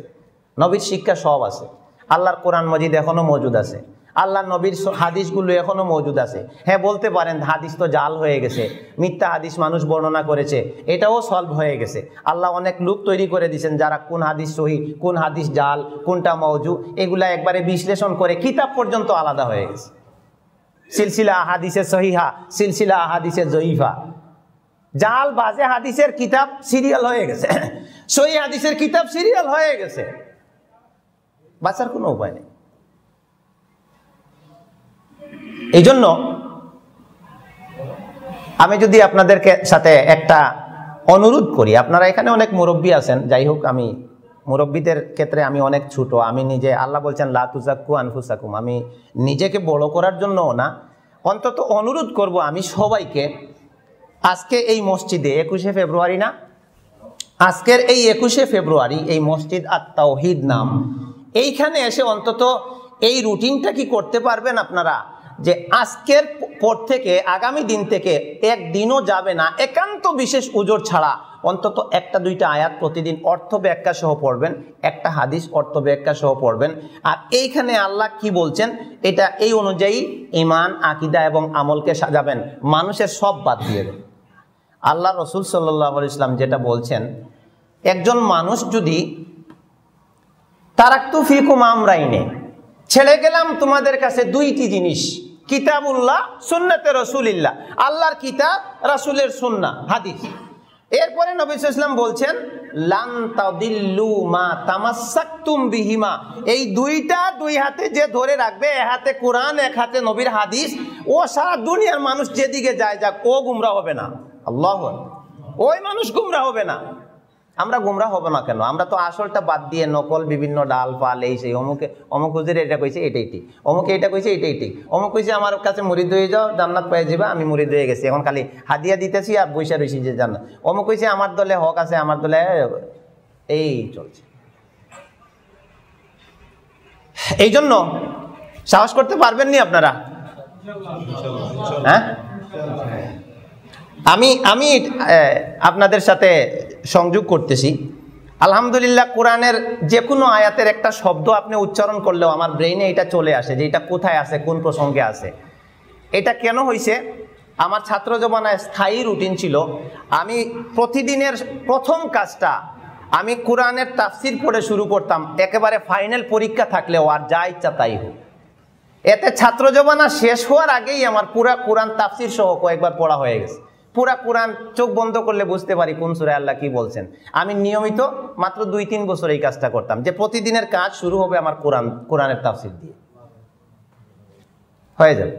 নবীর শিক্ষা সব আছে। আল্লাহর কোরআন মজিদ এখনও মজুদ আছে। আল্লাহ নবীর হাদিসগুলো এখনও মজুদ আছে। হ্যাঁ বলতে পারেন হাদিস তো জাল হয়ে গেছে, মিথ্যা হাদিস মানুষ বর্ণনা করেছে, এটাও সলভ হয়ে গেছে। আল্লাহ অনেক লুক তৈরি করে দিয়েছেন যারা কোন হাদিস সহি, কোন হাদিস জাল, কোনটা মৌজু এগুলা একবারে বিশ্লেষণ করে কিতাব পর্যন্ত আলাদা হয়ে গেছে। সিলসিলা হাদিসে সহিহা, সিলসিলা হাদিসে জয়ীফা। জাল বাজে হাদিসের কিতাব সিরিয়াল হয়ে গেছে। সহি হাদিসের কিতাব সিরিয়াল হয়ে গেছে। বাঁচার কোনো উপায় নেই। এই জন্য আমি যদি আপনাদেরকে সাথে একটা অনুরোধ করি, আপনারা এখানে অনেক মুরব্বী আছেন, যাই হোক আমি, মুরব্বীদের ক্ষেত্রে আমি অনেক ছোট, আমি নিজে, আল্লাহ বলছেন লাতুজাক্কু আনফুসাকুম আমি নিজেকে বড় করার জন্যও না, অন্তত অনুরোধ করব আমি সবাইকে, আজকে এই মসজিদে একুশে ফেব্রুয়ারি না, আজকের এই একুশে ফেব্রুয়ারি, এই মসজিদ আর তাওহিদ নাম, এইখানে এসে অন্তত এই রুটিনটা কি করতে পারবেন আপনারা? যে আজকের পর থেকে, আগামী দিন থেকে একদিনও যাবে না। একান্ত বিশেষ উজোর ছাড়া অন্তত একটা দুইটা আয়াত প্রতিদিন অর্থ ব্যাখ্যা সহ পড়বেন, একটা হাদিস অর্থ ব্যাখ্যা সহ পড়বেন। আর এইখানে আল্লাহ কি বলছেন? এটা এই অনুযায়ী ইমান আকিদা এবং আমলকে সাজাবেন। মানুষের সব বাদ দিয়ে দেন। আল্লাহ রসুল সাল্লাহ ইসলাম যেটা বলছেন, একজন মানুষ যদি তারাক্তু ফিকুম আমরাইনে, ছেড়ে গেলাম তোমাদের কাছে দুইটি জিনিস কিতাবুল্লাহ, সুন্নতে রসুলিল্লাহ। আল্লাহর কিতাব, রাসুলের সুন্না হাদিস। এরপরে নবী ইসলাম বলছেন বিহিমা। এই দুইটা দুই হাতে যে ধরে রাখবে, এক হাতে কোরআন, এক হাতে নবীর হাদিস, ও সারা দুনিয়ার মানুষ যেদিকে যায় যাক, ও গুমরা হবে না। আল্লাহ ওই মানুষ গুমরা হবে না। আমরা গুমরা হব না কেন? আমরা তো আসলটা বাদ দিয়ে নকল বিভিন্ন ডাল, পাল, এই সেই, অমুকে, অমুক হুজুর এটা কইছে, এটাই ঠিক। অমুকে এটা কইছে, এটাই ঠিক। অমুক কইছে, আমার কাছে মুড়ি হয়ে যাও, জান্নাত পেয়ে যাবা আমি মুড়ি হয়ে গেছি। এখন খালি হাদিয়া দিতেছি আর বৈশা রয়েছি যে জান্নাত। অমুক কইছে, আমার দলে হক আছে, আমার দলে এই চলছে। এই জন্য সাহস করতে পারবেন নি আপনারা? হ্যাঁ? আমি আমি আপনাদের সাথে সংযোগ করতেছি। আলহামদুলিল্লাহ কোরআনের যে কোনো আয়াতের একটা শব্দ আপনি উচ্চারণ করলেও আমার ব্রেইনে এটা চলে আসে যে এটা কোথায় আছে, কোন প্রসঙ্গে আছে। এটা কেন হয়েছে আমার ছাত্র জমানায় স্থায়ী রুটিন ছিল, আমি প্রতিদিনের প্রথম কাজটা আমি কোরআনের তাফসির পড়ে শুরু করতাম, একেবারে ফাইনাল পরীক্ষা থাকলেও আর যা ইচ্ছা তাই হোক। এতে ছাত্র জমানা শেষ হওয়ার আগেই আমার পুরা কোরআন তাফসির সহ কয়েকবার পড়া হয়ে গেছে। পুরা কোরআন চোখ বন্ধ করলে বুঝতে পারি কোন সুরে আল্লাহ কি বলছেন। আমি নিয়মিত মাত্র দুই তিন বছর এই কাজটা করতাম, যে প্রতিদিনের কাজ শুরু হবে আমার কোরআন, কোরআনের তাফসির দিয়ে। হয়ে যাবে।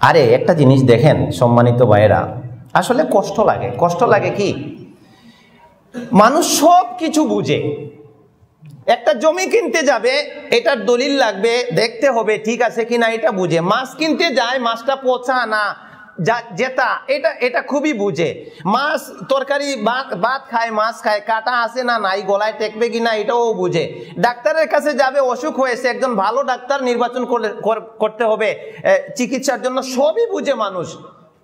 আরে, একটা জিনিস দেখেন, সম্মানিত ভাইয়েরা, আসলে কষ্ট লাগে। কষ্ট লাগে কি? মানুষ সব কিছু বুঝে। একটা জমি কিনতে যাবে, এটার দলিল লাগবে, দেখতে হবে ঠিক আছে কিনা, এটা বুঝে। মাছ কিনতে যায়, মাছটা পচা না। যা, যেটা, এটা এটা খুবই বুঝে। মাছ তরকারি, ভাত খায়, মাছ খায়, কাটা আছে না নাই, গলায় টেকবে কি না, এটাও বুঝে। ডাক্তারের কাছে যাবে, অসুখ হয়েছে, একজন ভালো ডাক্তার নির্বাচন করতে হবে চিকিৎসার জন্য সবই বুঝে মানুষ।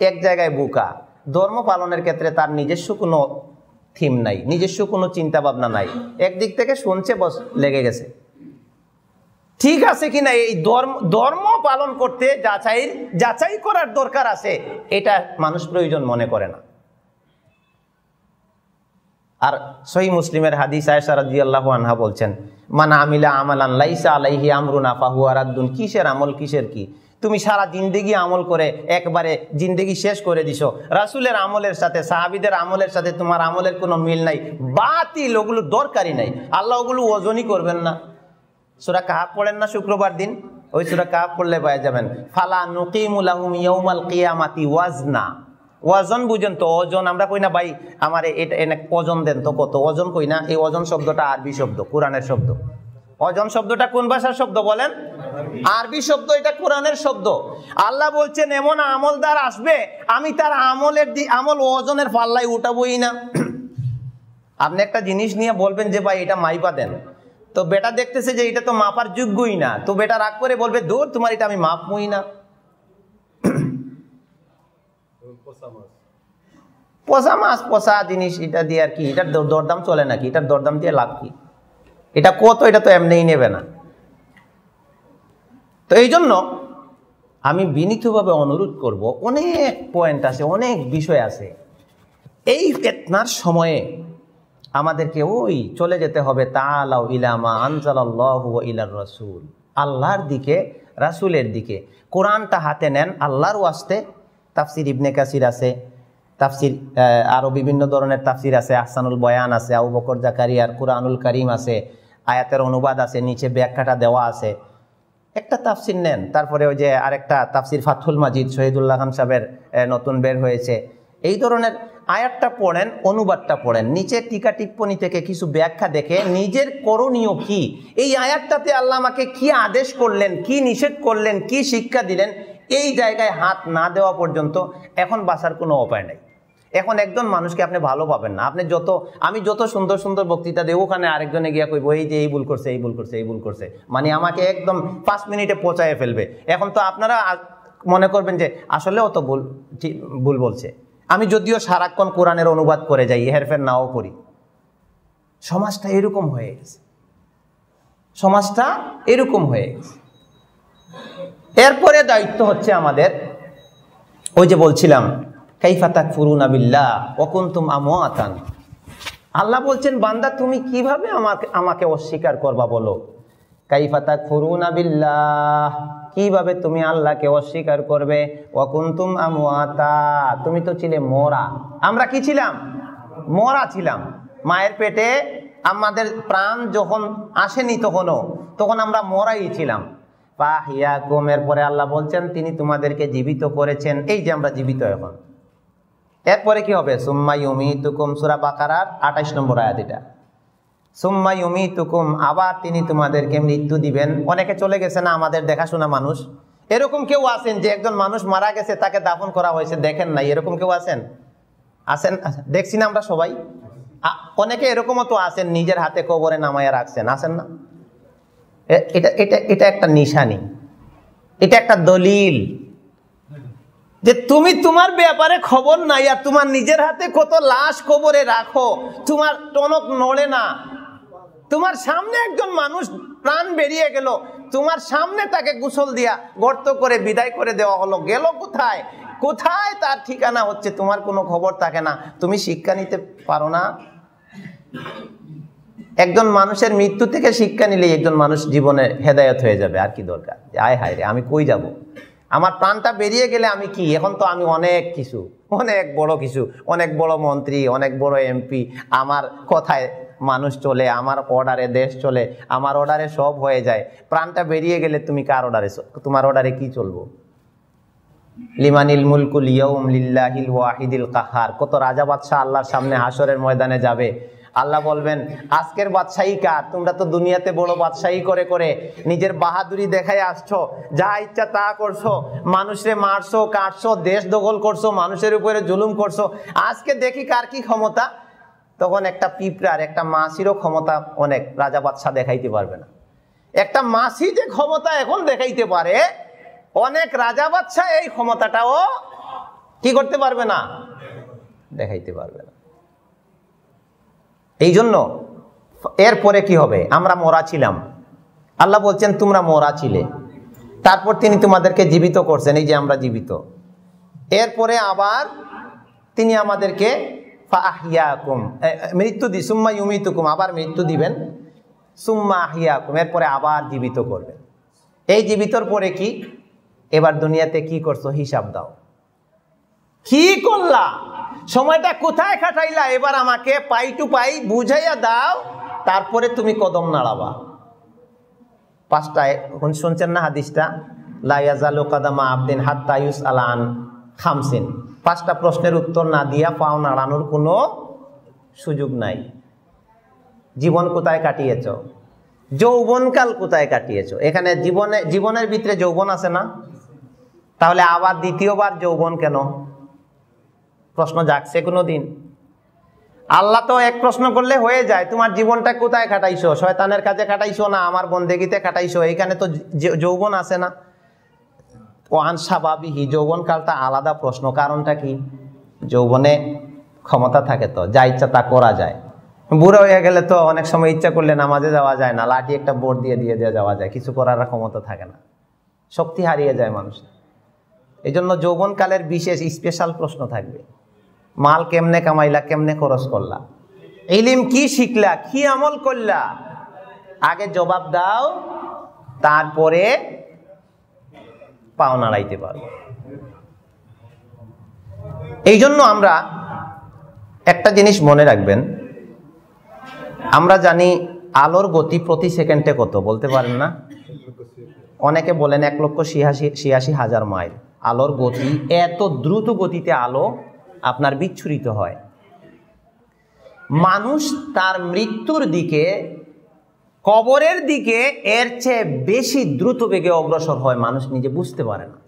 এক জায়গায় বুকা। ধর্ম পালনের ক্ষেত্রে তার নিজস্ব কোনো থিম নাই, নিজস্ব কোনো চিন্তা ভাবনা নাই। একদিক থেকে শুনছে, বস, লেগে গেছে। ঠিক আছে কিনা? এই ধর্ম ধর্ম পালন করতে যাচাই যাচাই করার দরকার আছে, এটা মানুষ প্রয়োজন মনে করে না। আর সহি মুসলিমের হাদিস রাদিয়াল্লাহু আনহা বলছেন, মান আমিলা আমালান লাইসা আলাইহি আমরুনা ফাহু আরাদ্দুন কিসের আমল, কিসের কি? তুমি সারা জিন্দেগি আমল করে একবারে জিন্দেগি শেষ করে দিছো। রাসুলের আমলের সাথে, সাহাবিদের আমলের সাথে তোমার আমলের কোনো মিল নাই। বাতিল, ওগুলো দরকারই নাই। আল্লাহ ওগুলো ওজনই করবেন না। সুরা কাহাব পড়েন না শুক্রবার দিন? ওই সুরা কাহাব পড়লে পাওয়া যাবেন। ফালা নকিমুলাহুম ইয়াউমাল কিয়ামাতি ওয়াজনা। ওয়াজন বুঝেন তো, ওজন আমরা কই না ভাই? আমার এটা ওজন দেন তো কত? ওজন কই না? এই ওজন শব্দটা আরবি শব্দ, কোরআনের শব্দ। অজন শব্দটা কোন ভাষার শব্দ বলেন? আরবি শব্দ, এটা কোরআনের শব্দ। আল্লাহ বলছেন, এমন আমলদার আসবে, আমি তার আমলের দি, আমল ওজনের পাল্লায় উঠাবই না। আপনি একটা জিনিস নিয়ে বলবেন যে, ভাই, এটা মাইপা দেন। তো বেটা দেখতেছে যে এটা তো মাপার যোগ্যই না। তো বেটা রাগ করে বলবে দূর তোমার এটা আমি মাপমই না। পচা মাছ। পচা জিনিস এটা দিয়ে আর কি। এটার দরদাম চলে নাকি? এটার দরদাম দিয়ে লাভ কি? এটা কত এটা তো এমনিই নেবে না। তো এই জন্য আমি বিনীতভাবে অনুরোধ করব অনেক পয়েন্ট আছে অনেক বিষয় আছে। এই ফেতনার সময়ে আমাদেরকে ওই চলে যেতে হবে তালাও ইলামা আনজালাল্লাহ ইলার রসুল। আল্লাহর দিকে, রাসুলের দিকে। কোরআনটা হাতে নেন, আল্লাহর ওয়াস্তে তাফসির ইবনে কাসির আছে, তাফসির আরও বিভিন্ন ধরনের তাফসির আছে, আহসানুল বয়ান আছে, আবু বকর জাকারিয়ার কোরআনুল করিম আছে, আয়াতের অনুবাদ আছে, নিচে ব্যাখ্যাটা দেওয়া আছে। একটা তাফসির নেন, তারপরে ওই যে আরেকটা তাফসির ফাথুল মাজিদ, শহীদুল্লাহ খান সাহেবের নতুন বের হয়েছে। এই ধরনের আয়াতটা পড়েন, অনুবাদটা পড়েন। নিচের টিকা টিপ্পনি থেকে কিছু ব্যাখ্যা দেখে নিজের করণীয় কি? এই আয়াতটাতে আল্লাহ আমাকে কি আদেশ করলেন, কি নিষেধ করলেন, কি শিক্ষা দিলেন, এই জায়গায় হাত না দেওয়া পর্যন্ত এখন বাঁচার কোনো উপায় নেই। এখন একজন মানুষকে আপনি ভালো পাবেন না। আপনি যত, আমি যত সুন্দর সুন্দর বক্তৃতা দেবো ওখানে আরেকজনে গিয়া কইব, এই যে এই ভুল করছে, এই ভুল করছে, এই ভুল করছে। মানে আমাকে একদম পাঁচ মিনিটে পচায় ফেলবে। এখন তো আপনারা মনে করবেন যে আসলেও তো ভুল ভুল বলছে। আমি যদিও সারাক্ষণ কোরআনের অনুবাদ করে যাই হেরফের নাও করি সমাজটা এরকম হয়ে গেছে। সমাজটা এরকম হয়ে গেছে। এরপরে দায়িত্ব হচ্ছে আমাদের ওই যে বলছিলাম কাইফাতাক ফুরুন আবিল্লাহ অকুন্তুম আমোয়াতান আল্লাহ বলছেন, বান্দা, তুমি কীভাবে আমাকে আমাকে অস্বীকার করবা বলো? কাইফাতাক ফুরুন আবিল্লাহ কীভাবে তুমি আল্লাহকে অস্বীকার করবে? অকুন্তুম আমোয়াতা তুমি তো ছিলে মরা। আমরা কি ছিলাম? মরা ছিলাম। মায়ের পেটে আমাদের প্রাণ যখন আসেনি তখনও, তখন আমরা মরাই ছিলাম। পাহিয়া কোমের পরে আল্লাহ বলছেন, তিনি তোমাদেরকে জীবিত করেছেন। এই যে আমরা জীবিত এখন। এরপরে কি হবে? সুম্মাই ইউমি তুকুম সুরা বাকারার আঠাইশ নম্বর আয়াত এটা। সুম্মা ইউমি তুকুম আবার তিনি তোমাদেরকে মৃত্যু দিবেন। অনেকে চলে গেছে না আমাদের দেখাশোনা মানুষ। এরকম কেউ আছেন যে একজন মানুষ মারা গেছে, তাকে দাফন করা হয়েছে, দেখেন নাই। এরকম কেউ আছেন? আছেন? দেখছি না আমরা সবাই। অনেকে এরকমও তো আছেন, নিজের হাতে কবরে নামাইয়া রাখছেন। আছেন না? এটা এটা এটা একটা নিশানি। এটা একটা দলিল। যে তুমি তোমার ব্যাপারে খবর নাই আর তোমার নিজের হাতে কত লাশ কবরে রাখো। তোমার টনক নড়ে না। তোমার সামনে একজন মানুষ প্রাণ বেরিয়ে গেল, তোমার সামনে তাকে গোসল দিয়া গর্ত করে বিদায় করে দেওয়া হলো। গেল কোথায়? কোথায় তার ঠিকানা হচ্ছে? তোমার কোনো খবর থাকে না। তুমি শিক্ষা নিতে পারো না। একজন মানুষের মৃত্যু থেকে শিক্ষা নিলেই একজন মানুষ জীবনে হেদায়ত হয়ে যাবে। আর কি দরকার? আয় হায় রে, আমি কই যাব? আমার প্রাণটা বেরিয়ে গেলে আমি কি? এখন তো আমি অনেক কিছু, অনেক বড় কিছু, অনেক বড় মন্ত্রী, অনেক বড় এমপি। আমার কথায় মানুষ চলে, আমার অর্ডারে দেশ চলে, আমার অর্ডারে সব হয়ে যায়। প্রাণটা বেরিয়ে গেলে তুমি কার অর্ডারে তোমার অর্ডারে কি চলবো? লিমানিল মুলকুল লিল্লাহিল ওয়াহিদিল কাহার। কত রাজা বাদশাহ আল্লাহর সামনে হাসরের ময়দানে যাবে। আল্লাহ বলবেন, আজকের বাদশাহী কার? তোমরা তো দুনিয়াতে বড় বাদশাহী করে করে নিজের বাহাদুরি দেখাই আসছো, যা ইচ্ছা তা করছ, মানুষরে মারছো, কাটছো, দেশ দখল করছ, মানুষের উপরে জুলুম করছ। আজকে দেখি কার কি ক্ষমতা? তখন একটা পিঁপড়ার একটা মাসিরও ক্ষমতা অনেক রাজা বাদশাহ দেখাইতে পারবে না। একটা মাসি যে ক্ষমতা এখন দেখাইতে পারে, অনেক রাজা বাচ্চা এই ক্ষমতাটাও কি করতে পারবে না? দেখাইতে পারবে না। এই জন্য এরপরে কি হবে? আমরা মরা ছিলাম। আল্লাহ বলছেন, তোমরা মরা ছিলে। তারপর তিনি তোমাদেরকে জীবিত করছেন। এই যে আমরা জীবিত। এরপরে আবার তিনি আমাদেরকে ফাহিয়াকুম মৃত্যু দি, সুম্মা ইউমিতুকুম, আবার মৃত্যু দিবেন। সুম্মা আহিয়াকুম, এরপরে আবার জীবিত করবেন। এই জীবিতর পরে কি? এবার দুনিয়াতে কি করছ? হিসাব দাও। কি করলা? সময়টা কোথায় খাটাইলা এবার আমাকে পাই টু পাই বুঝাইয়া দাও, তারপরে তুমি কদম নাড়াবা। পাঁচটায় শুনছেন না হাদিসটা? লাইয়াজালু কাদামা আবদিন হাত্তা ইউস আলান খামসিন। পাঁচটা প্রশ্নের উত্তর না দিয়া পাও নাড়ানোর কোনো সুযোগ নাই। জীবন কোথায় কাটিয়েছ? যৌবনকাল কোথায় কাটিয়েছ? এখানে জীবনে, জীবনের ভিতরে যৌবন আছে না? তাহলে আবার দ্বিতীয়বার যৌবন কেন? প্রশ্ন জাগছে কোনো দিন আল্লাহ তো এক প্রশ্ন করলে হয়ে যায়, তোমার জীবনটা কোথায় কাটাইছো? শয়তানের কাজে কাটাইছো না? আমার বন্দেগিতে কাটাইছো? এখানে তো যৌবন আছে না। ওয়ান স্বাভাবিকই যৌবন কালটা আলাদা প্রশ্ন, কারণটা কি? যৌবনে ক্ষমতা থাকে তো, যা ইচ্ছা তা করা যায়। বুড়ো হয়ে গেলে তো অনেক সময় ইচ্ছা করলে নামাজে যাওয়া যায় না, লাঠি একটা বোর্ড দিয়ে দিয়ে দিয়ে যাওয়া যায়, কিছু করার ক্ষমতা থাকে না। শক্তি হারিয়ে যায় মানুষ। এই জন্য যৌবনকালের বিশেষ স্পেশাল প্রশ্ন থাকবে, মাল কেমনে কামাইলা, কেমনে খরচ করলা, ইলিম কি শিখলা, কি আমল করলা? আগে জবাব দাও, তারপরে পাও নাড়াইতে পারব। এই জন্য আমরা একটা জিনিস মনে রাখবেন, আমরা জানি আলোর গতি প্রতি সেকেন্ডে কত, বলতে পারেন না? অনেকে বলেন এক লক্ষ ছিয়াশি ছিয়াশি হাজার মাইল। আলোর গতি, এত দ্রুত গতিতে আলো আপনার বিচ্ছুরিত হয়। মানুষ তার মৃত্যুর দিকে কবরের দিকে এর চেয়ে বেশি দ্রুত বেগে অগ্রসর হয় মানুষ নিজে বুঝতে পারে না।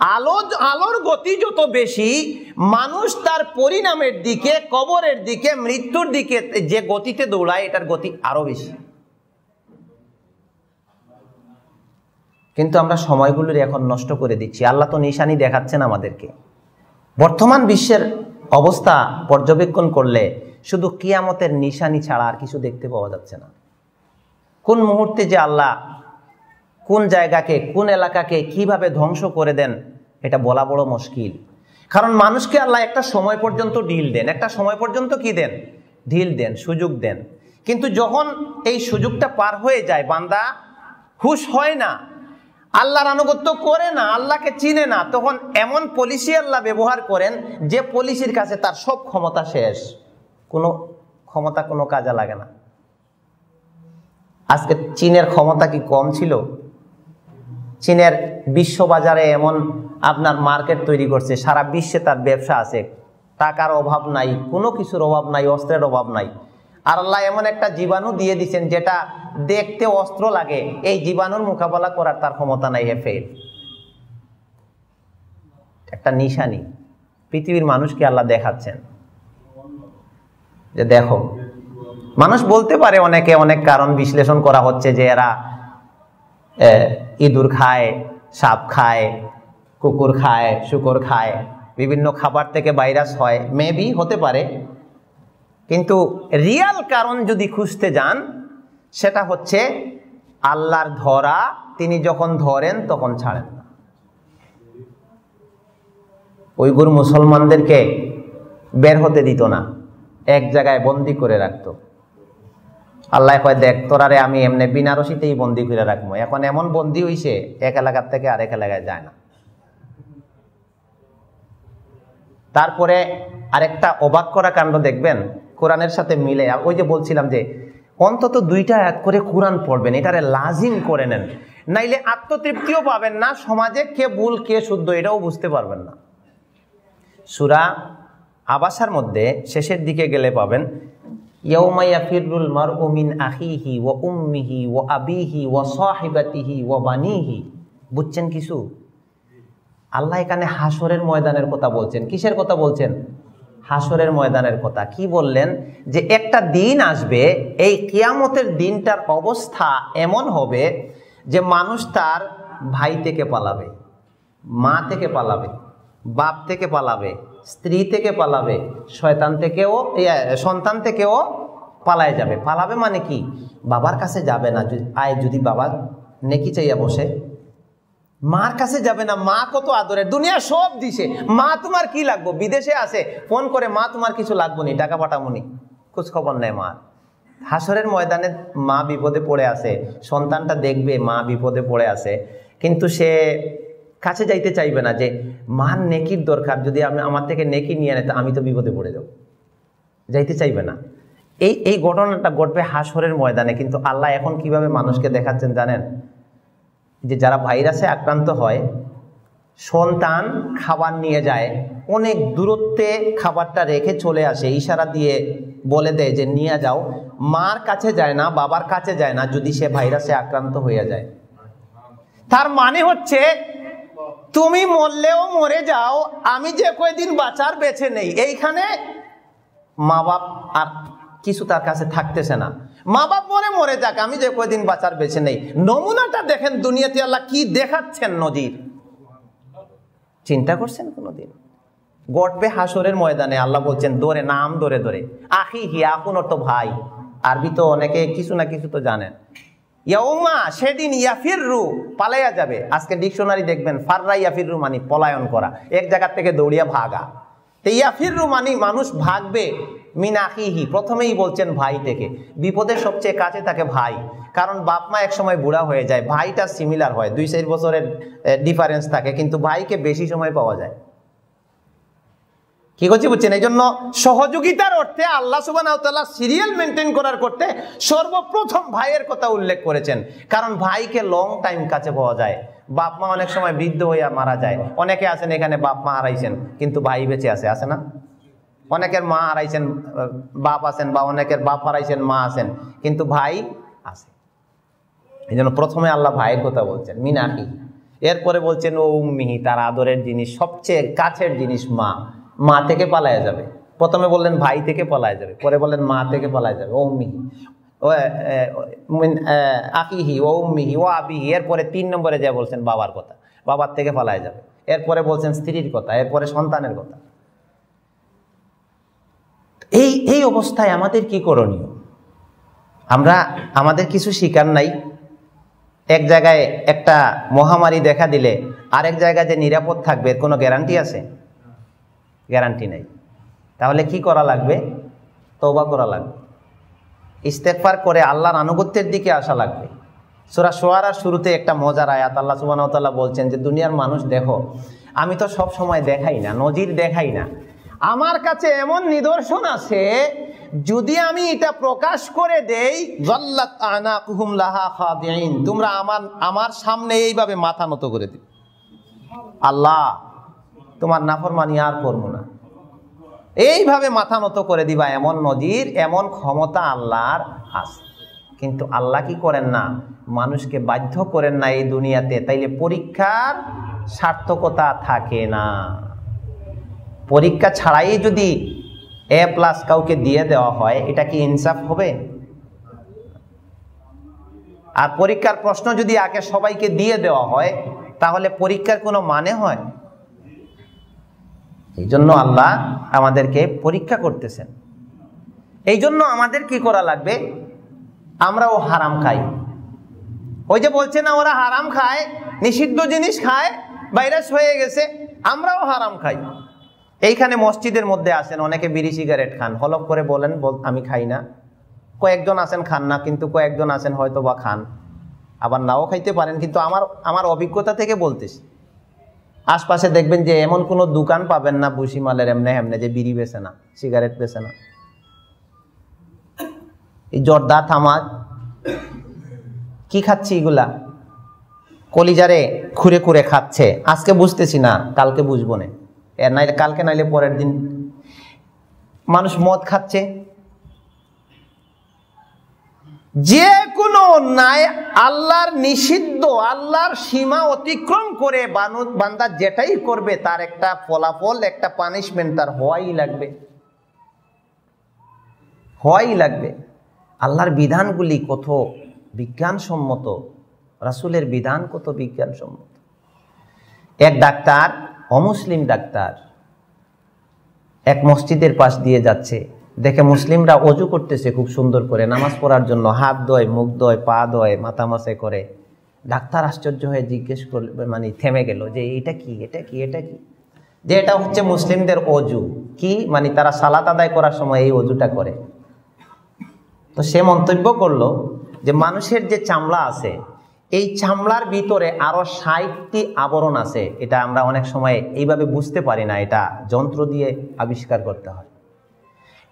আলো আলোর গতি যত বেশি, মানুষ তার পরিণামের দিকে, কবরের দিকে, মৃত্যুর দিকে যে গতিতে দৌড়ায়, এটার গতি আরও বেশি। কিন্তু আমরা সময়গুলোর এখন নষ্ট করে দিচ্ছি। আল্লাহ তো নিশানি দেখাচ্ছেন আমাদেরকে। বর্তমান বিশ্বের অবস্থা পর্যবেক্ষণ করলে শুধু কিয়ামতের নিশানি ছাড়া আর কিছু দেখতে পাওয়া যাচ্ছে না। কোন মুহূর্তে যে আল্লাহ কোন জায়গাকে, কোন এলাকাকে কীভাবে ধ্বংস করে দেন, এটা বলা বড় মুশকিল। কারণ মানুষকে আল্লাহ একটা সময় পর্যন্ত ডিল দেন। একটা সময় পর্যন্ত কি দেন? ঢিল দেন, সুযোগ দেন। কিন্তু যখন এই সুযোগটা পার হয়ে যায়, বান্দা হুশ হয় না, আল্লাহর আনুগত্য করে না, আল্লাহকে চিনে না, তখন এমন পলিসি আল্লাহ ব্যবহার করেন যে পলিসির কাছে তার সব ক্ষমতা শেষ। কোনো ক্ষমতা কোনো কাজে লাগে না। আজকে চীনের ক্ষমতা কি কম ছিল? চীনের বিশ্ববাজারে এমন আপনার মার্কেট তৈরি করছে, সারা বিশ্বে তার ব্যবসা আছে। টাকার অভাব নাই, কোনো কিছুর অভাব নাই, অস্ত্রের অভাব নাই। আর আল্লাহ এমন একটা জীবাণু দিয়ে দিচ্ছেন যেটা দেখতে অস্ত্র লাগে। এই জীবাণুর মোকাবেলা করার তার ক্ষমতা নাই হে একটা নিশানি। পৃথিবীর মানুষকে আল্লাহ দেখাচ্ছেন? যে দেখো, মানুষ বলতে পারে অনেকে অনেক কারণ বিশ্লেষণ করা হচ্ছে যে এরা ইঁদুর খায়, সাপ খায়, কুকুর খায়, শুকর খায়, বিভিন্ন খাবার থেকে ভাইরাস হয় মেবি হতে পারে। কিন্তু রিয়াল কারণ যদি খুঁজতে যান, সেটা হচ্ছে আল্লাহর ধরা, তিনি যখন ধরেন তখন ছাড়েন ওইগুর মুসলমানদেরকে বের হতে দিত না। এক জায়গায় বন্দি করে রাখত। আল্লাহ কয়, দেখ তোরারে আমি এমনি বিনা রশিতেই বন্দি করে রাখব। এখন এমন বন্দি হইছে, এক এলাকার থেকে আরেক এলাকায় যায় না। তারপরে আরেকটা অবাক করা কাণ্ড দেখবেন, কোরআনের সাথে মিলে। ওই যে বলছিলাম যে, অন্তত দুইটা এক করে কোরআন পড়বেন, এটারে লাজিম করে নেন। নাইলে আত্মতৃপ্তিও পাবেন না, সমাজে কে ভুল, কে শুদ্ধ, এটাও বুঝতে পারবেন না। সুরা আবাসার মধ্যে শেষের দিকে গেলে পাবেন মার আহিহি ও উম্মিহি ও আবিহি ও বুঝছেন কিছু? আল্লাহ এখানে হাসরের ময়দানের কথা বলছেন। কিসের কথা বলছেন? হাসরের ময়দানের কথা। কি বললেন? যে একটা দিন আসবে, এই কিয়ামতের দিনটার অবস্থা এমন হবে যে মানুষ তার ভাই থেকে পালাবে, মা থেকে পালাবে, বাপ থেকে পালাবে। স্ত্রী থেকে পালাবে, শয়তান থেকেও সন্তান থেকেও পালায় যাবে। পালাবে মানে কি? বাবার কাছে যাবে না। আয় যদি বাবা নেকি চাইয়া বসে, মার কাছে যাবে না। মা কত আদরের। দুনিয়া সব দিছে। মা তোমার কি লাগবো? বিদেশে আছে। ফোন করে, মা তোমার কিছু লাগবো নি? টাকা পাঠামুনি খোঁজ খবর নেয় মা। হাসরের ময়দানে মা বিপদে পড়ে আছে। সন্তানটা দেখবে মা বিপদে পড়ে আছে। কিন্তু সে কাছে যাইতে চাইবে না যে মার নেকির দরকার যদি আমি আমার থেকে নেকি নিয়ে নেয় আমি তো বিপদে পড়ে যাব। যাইতে চাইবে না। এই এই ঘটনাটা ঘটবে হাসরের ময়দানে কিন্তু আল্লাহ এখন কীভাবে মানুষকে দেখাচ্ছেন জানেন? যে যারা ভাইরাসে আক্রান্ত হয় সন্তান খাবার নিয়ে যায় অনেক দূরত্বে খাবারটা রেখে চলে আসে ইশারা দিয়ে বলে দেয় যে নিয়ে যাও। মার কাছে যায় না বাবার কাছে যায় না যদি সে ভাইরাসে আক্রান্ত হয়ে যায়। তার মানে হচ্ছে তুমি মরলেও মরে যাও, আমি যে কয়দিন বাঁচার বেছে নেই। এইখানে মা বাপ আর কিছু তার কাছে থাকতেছে না। মা বাপ মরে মরে যাক, আমি যে কয়দিন বাঁচার বেছে নেই। নমুনাটা দেখেন দুনিয়াতে আল্লাহ কি দেখাচ্ছেন নদীর। চিন্তা করছেন কোনোদিন? গটবে হাসরের ময়দানে আল্লাহ বলছেন দরে নাম দরে দরে আহি হিয়া কোন তো ভাই। আরবি তো অনেকে কিছু না কিছু তো জানেন। ইয়াউমা সেদিন ইয়াফিররু পালাইয়া যাবে। আজকে ডিকশনারি দেখবেন, ফাররা ইয়াফিররু মানে পলায়ন করা। এক জায়গা থেকে দৌড়িয়া ভাগা। তো ইয়াফিররু মানে মানুষ ভাগবে মিনাহিহি প্রথমেই বলছেন ভাই থেকে। বিপদের সবচেয়ে কাছে থাকে ভাই। কারণ বাপ মা একসময় বুড়া হয়ে যায়, ভাইটা সিমিলার হয়। দুই চার বছরের ডিফারেন্স থাকে, কিন্তু ভাইকে বেশি সময় পাওয়া যায়। কি করছি বুঝছেন? এই জন্য সহযোগিতার অর্থে আল্লাহ সুবান সিরিয়াল মেনটেন করার করতে সর্বপ্রথম ভাইয়ের কথা উল্লেখ করেছেন। কারণ ভাইকে লং টাইম কাছে পাওয়া যায়। বাপ মা অনেক সময় বৃদ্ধ হইয়া মারা যায়। অনেকে আছেন এখানে বাপ মা হারাইছেন, কিন্তু ভাই বেঁচে আছে আছে না? অনেকের মা হারাইছেন, বাপ আছেন বা অনেকের বাপ হারাইছেন, মা আছেন, কিন্তু ভাই আছে। এই জন্য প্রথমে আল্লাহ ভাইয়ের কথা বলছেন মিনাকি এরপরে বলছেন, ও মিহি তার আদরের জিনিস সবচেয়ে কাছের জিনিস মা। মা থেকে পালায় যাবে। প্রথমে বললেন, ভাই থেকে পালায় যাবে। পরে বললেন, মা থেকে পালায় যাবে। ও মিহি ও আকিহি। ও মিহি ও আবিহি। এরপরে তিন নম্বরে যা বলছেন, বাবার কথা। বাবার থেকে পালায় যাবে। এরপরে বলছেন, স্ত্রীর কথা। এরপরে সন্তানের কথা। এই এই অবস্থায় আমাদের কি করণীয়? আমরা, আমাদের কিছু শিকার নাই। এক জায়গায় একটা মহামারী দেখা দিলে আরেক জায়গায় যে নিরাপদ থাকবে কোনো গ্যারান্টি আছে? গ্যারান্টি নেই। তাহলে কি করা লাগবে? তৌবা করা লাগবে। ইস্তেকফার করে আল্লাহর আনুগত্যের দিকে আসা লাগবে। সোরা সোয়ারার শুরুতে একটা মজার আয়াত আল্লাহ সুবাহতাল্লাহ বলছেন যে, দুনিয়ার মানুষ দেখো, আমি তো সব সময় দেখাই না, নজির দেখাই না। আমার কাছে এমন নিদর্শন আছে, যদি আমি এটা প্রকাশ করে দেই কুহুম লাহা তোমরা আমার আমার সামনে এইভাবে মাথা নত করে দিবে। আল্লাহ তোমার নাফরমানি আর করব না। এইভাবে মাথা নত করে দিবা এমন নজির, এমন ক্ষমতা আল্লাহর আছে। কিন্তু আল্লাহ কি করেন না? মানুষকে বাধ্য করেন না এই দুনিয়াতে। তাইলে পরীক্ষার সার্থকতা থাকে না। পরীক্ষা ছাড়াই যদি এ প্লাস কাউকে দিয়ে দেওয়া হয়, এটা কি ইনসাফ হবে? আর পরীক্ষার প্রশ্ন যদি আগে সবাইকে দিয়ে দেওয়া হয়, তাহলে পরীক্ষার কোনো মানে হয়? এই জন্য আল্লাহ আমাদেরকে পরীক্ষা করতেছেন। এই জন্য আমাদের কি করা লাগবে? আমরাও হারাম খাই। ওই যে বলছে না, ওরা হারাম খায়, নিষিদ্ধ জিনিস খায়, ভাইরাস হয়ে গেছে, আমরাও হারাম খাই। এইখানে মসজিদের মধ্যে আসেন অনেকে বিড়ি সিগারেট খান। হলপ করে বলেন আমি খাই না। কয়েকজন আছেন, খান না, কিন্তু কয়েকজন আছেন হয়তো বা খান। আবার নাও খাইতে পারেন, কিন্তু আমার আমার অভিজ্ঞতা থেকে বলতেছি। আশপাশে দেখবেন যে এমন কোনো দোকান পাবেন না বুসিমালের এমনে এমনে যে বিড়ি বেছে না, সিগারেট বেছে না। এই জর্দা থামাক কি খাচ্ছি এগুলা? কলিজারে খুঁড়ে খুঁড়ে খাচ্ছে। আজকে বুঝতেছি না, কালকে বুঝব না। নাইলে, কালকে নাইলে পরের দিন মানুষ মদ খাচ্ছে। যে কোনো অন্যায় আল্লাহর নিষিদ্ধ, আল্লাহর সীমা অতিক্রম করে বান্দা যেটাই করবে, তার একটা ফলাফল, একটা পানিশমেন্ট তার হওয়াই লাগবে। হওয়াই লাগবে। আল্লাহর বিধানগুলি কত বিজ্ঞানসম্মত, রাসুলের বিধান কত বিজ্ঞানসম্মত? এক ডাক্তার, অমুসলিম ডাক্তার, এক মসজিদের পাশ দিয়ে যাচ্ছে। দেখে মুসলিমরা অজু করতেছে খুব সুন্দর করে, নামাজ পড়ার জন্য হাত দয় মুখ দয় পা দয় মাথা মাসে করে। ডাক্তার আশ্চর্য হয়ে জিজ্ঞেস করলে মানে থেমে গেল যে এটা কি এটা কি এটা কি? যে এটা হচ্ছে মুসলিমদের অজু। কি? মানে তারা সালাত আদায় করার সময় এই অজুটা করে। তো সে মন্তব্য করল যে মানুষের যে চামড়া আছে, এই চামড়ার ভিতরে আরও ষাটটি আবরণ আছে। এটা আমরা অনেক সময় এইভাবে বুঝতে পারি না, এটা যন্ত্র দিয়ে আবিষ্কার করতে হয়।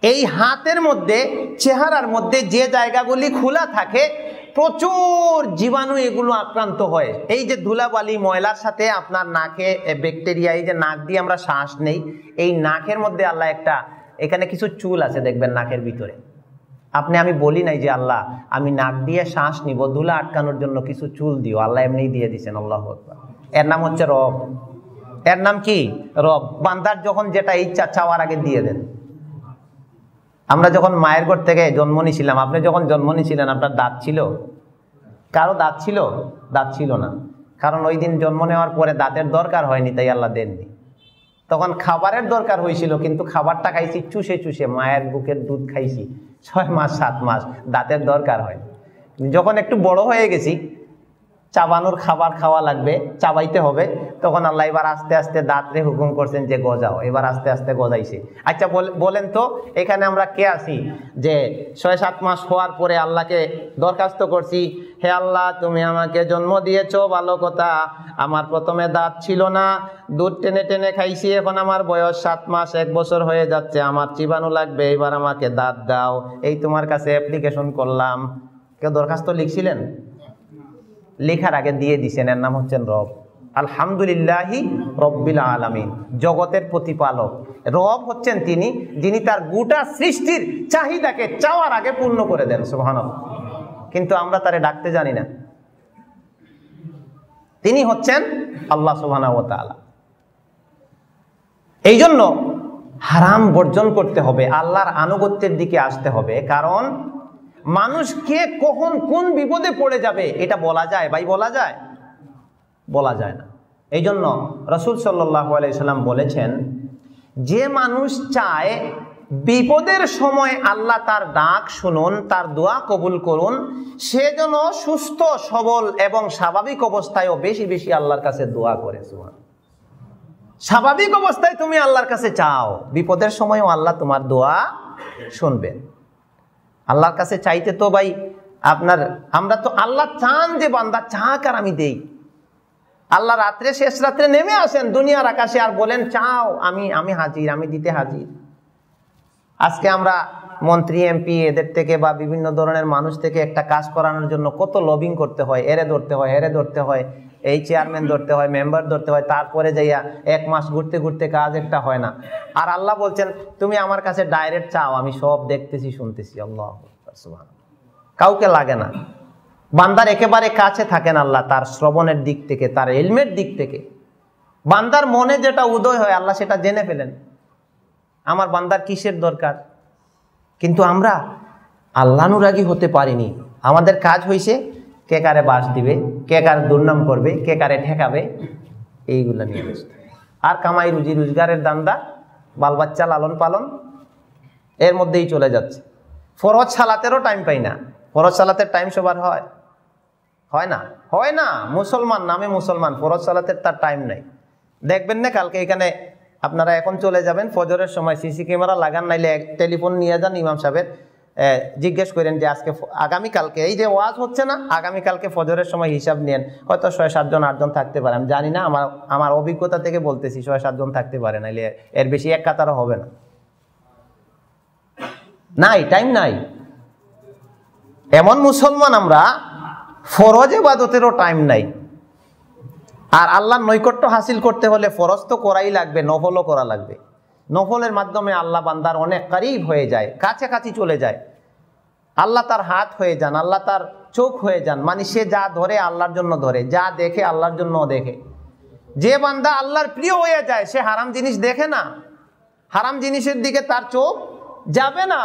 এই হাতের মধ্যে, চেহারার মধ্যে যে জায়গাগুলি খোলা থাকে, প্রচুর জীবাণু এগুলো আক্রান্ত হয়। এই যে ধুলাবালি ময়লার সাথে আপনার নাকে ব্যাকটেরিয়া এই যে নাক দিয়ে আমরা শ্বাস নেই, এই নাকের মধ্যে আল্লাহ একটা, এখানে কিছু চুল আছে দেখবেন নাকের ভিতরে। আপনি, আমি বলি নাই যে আল্লাহ, আমি নাক দিয়ে শ্বাস নিব, ধুলা আটকানোর জন্য কিছু চুল দিও, আল্লাহ এমনি দিয়ে দিচ্ছেন আল্লাহ এর নাম হচ্ছে রব। এর নাম কি? রব। বান্দার যখন যেটা ইচ্ছা চাওয়ার আগে দিয়ে দেন। আমরা যখন মায়ের ঘর থেকে জন্ম নিয়েছিলাম, আপনি যখন জন্ম নিয়েছিলেন, আপনার দাঁত ছিল? কারও দাঁত ছিল? দাঁত ছিল না। কারণ ওই দিন জন্ম নেওয়ার পরে দাঁতের দরকার হয়নি, তাই আল্লাহ দেননি। তখন খাবারের দরকার হয়েছিল, কিন্তু খাবারটা খাইছি, চুষে চুষে, মায়ের বুকের দুধ খাইছি। ছয় মাস, সাত মাস, দাঁতের দরকার হয় যখন একটু বড় হয়ে গেছি, চাবানোর খাবার খাওয়া লাগবে, চাবাইতে হবে। তখন আল্লাহ এবার আস্তে আস্তে দাঁতরে হুকুম করছেন যে গজাও, এবার আস্তে আস্তে গজাইছে। আচ্ছা বলেন তো, এখানে আমরা কে আছি? যে ছয় সাত মাস হওয়ার পরে আল্লাহকে দরখাস্ত করছি। হে আল্লাহ, তুমি আমাকে জন্ম দিয়েছ, ভালো কথা। আমার প্রথমে দাঁত ছিল না, দুধ টেনে টেনে খাইছি, এখন আমার বয়স সাত মাস, এক বছর হয়ে যাচ্ছে, আমার চিবানো লাগবে, এবার আমাকে দাঁত দাও। এই তোমার কাছে অ্যাপ্লিকেশন করলাম। কেউ দরখাস্ত লিখছিলেন? লেখার আগে দিয়ে দিছেন, এর নাম হচ্ছেন রব। আলহামদুলিল্লাহি রব্বিল আলমিন, জগতের প্রতিপালক। রব হচ্ছেন তিনি, যিনি তার গোটা সৃষ্টির চাহিদাকে চাওয়ার আগে পূর্ণ করে দেন সুহান কিন্তু আমরা তারে ডাকতে জানি না। তিনি হচ্ছেন আল্লাহ সুবাহ এই জন্য হারাম বর্জন করতে হবে, আল্লাহর আনুগত্যের দিকে আসতে হবে। কারণ মানুষ কে কখন কোন বিপদে পড়ে যাবে, এটা বলা যায়। ভাই, বলা যায়? বলা যায় না। এই জন্য রসুল সাল্লাহ আলাইসাল্লাম বলেছেন, যে মানুষ চায় বিপদের সময় আল্লাহ তার ডাক শুনুন, তার দোয়া কবুল করুন, সে যেন সুস্থ, সবল এবং স্বাভাবিক অবস্থায়ও বেশি বেশি আল্লাহর কাছে দোয়া করে স্বাভাবিক অবস্থায় তুমি আল্লাহর কাছে চাও, বিপদের সময়ও আল্লাহ তোমার দোয়া শুনবেন। আল্লাহর কাছে চাইতে তো ভাই, আপনার, আমরা তো আল্লাহ চান যে বান্দা চাক আর আমি দেই। আল্লাহ রাত্রে, শেষ রাত্রে নেমে আসেন দুনিয়ার আকাশে আর বলেন, চাও, আমি আমি হাজির, আমি দিতে হাজির। আজকে আমরা মন্ত্রী, এমপি, এদের থেকে বা বিভিন্ন ধরনের মানুষ থেকে একটা কাজ করানোর জন্য কত লবিং করতে হয়, এরে ধরতে হয়, এরে ধরতে হয়, এই চেয়ারম্যান ধরতে হয় মেম্বার ধরতে হয়, তারপরে যাইয়া এক মাস ঘুরতে ঘুরতে কাজ একটা হয় না। আর আল্লাহ বলছেন, তুমি আমার কাছে ডাইরেক্ট চাও, আমি সব দেখতেছি, শুনতেছি, আল্লাহ কাউকে লাগে না। বান্দার একেবারে কাছে থাকেন আল্লাহ, তার শ্রবণের দিক থেকে, তার এলমের দিক থেকে। বান্দার মনে যেটা উদয় হয়, আল্লাহ সেটা জেনে ফেলেন। আমার বান্দার কিসের দরকার? কিন্তু আমরা আল্লানুরাগী হতে পারিনি। আমাদের কাজ হয়েছে কে কারে বাস দিবে, কে কারে দুর্নাম করবে, কে কারে ঠেকাবে, এইগুলো নিয়ে আর কামাই রুজি, রোজগারের দান্দা বাল বাচ্চা লালন পালন, এর মধ্যেই চলে যাচ্ছে। ফরজ সালাতেরও টাইম পাই না। ফরজ সালাতের টাইম সবার হয়। হয় না? হয় না। মুসলমান নামে মুসলমান, ফরজ সালাতের তার টাইম নাই। দেখবেন না কালকে এখানে আপনারা এখন চলে যাবেন, ফজরের সময় সিসি ক্যামেরা লাগান, নাইলে টেলিফোন নিয়ে যান ইমাম সাহেবের। জিজ্ঞেস করেন যে আজকে আগামীকালকে এই যে ওয়াজ হচ্ছে না আগামীকালকে ফজরের সময় হিসাব নেন। হয়তো ছয় সাতজন আটজন থাকতে পারে। আমি জানি না, আমার আমার অভিজ্ঞতা থেকে বলতেছি, ছয় সাতজন থাকতে পারে, নাইলে এর বেশি এক কাতারও হবে না। নাই টাইম নাই। এমন মুসলমান আমরা ফরজ এবাদতেরও টাইম নাই। আর আল্লাহর নৈকট্য হাসিল করতে হলে ফরজ তো করাই লাগবে, নফলও করা লাগবে। নফলের মাধ্যমে আল্লাহ বান্দার অনেক কারিব হয়ে যায়, কাছাকাছি চলে যায়। আল্লাহ তার হাত হয়ে যান, আল্লাহ তার চোখ হয়ে যান মানে সে যা ধরে আল্লাহর জন্য ধরে, যা দেখে আল্লাহর জন্য দেখে। যে বান্দা আল্লাহর প্রিয় হয়ে যায়, সে হারাম জিনিস দেখে না। হারাম জিনিসের দিকে তার চোখ যাবে না।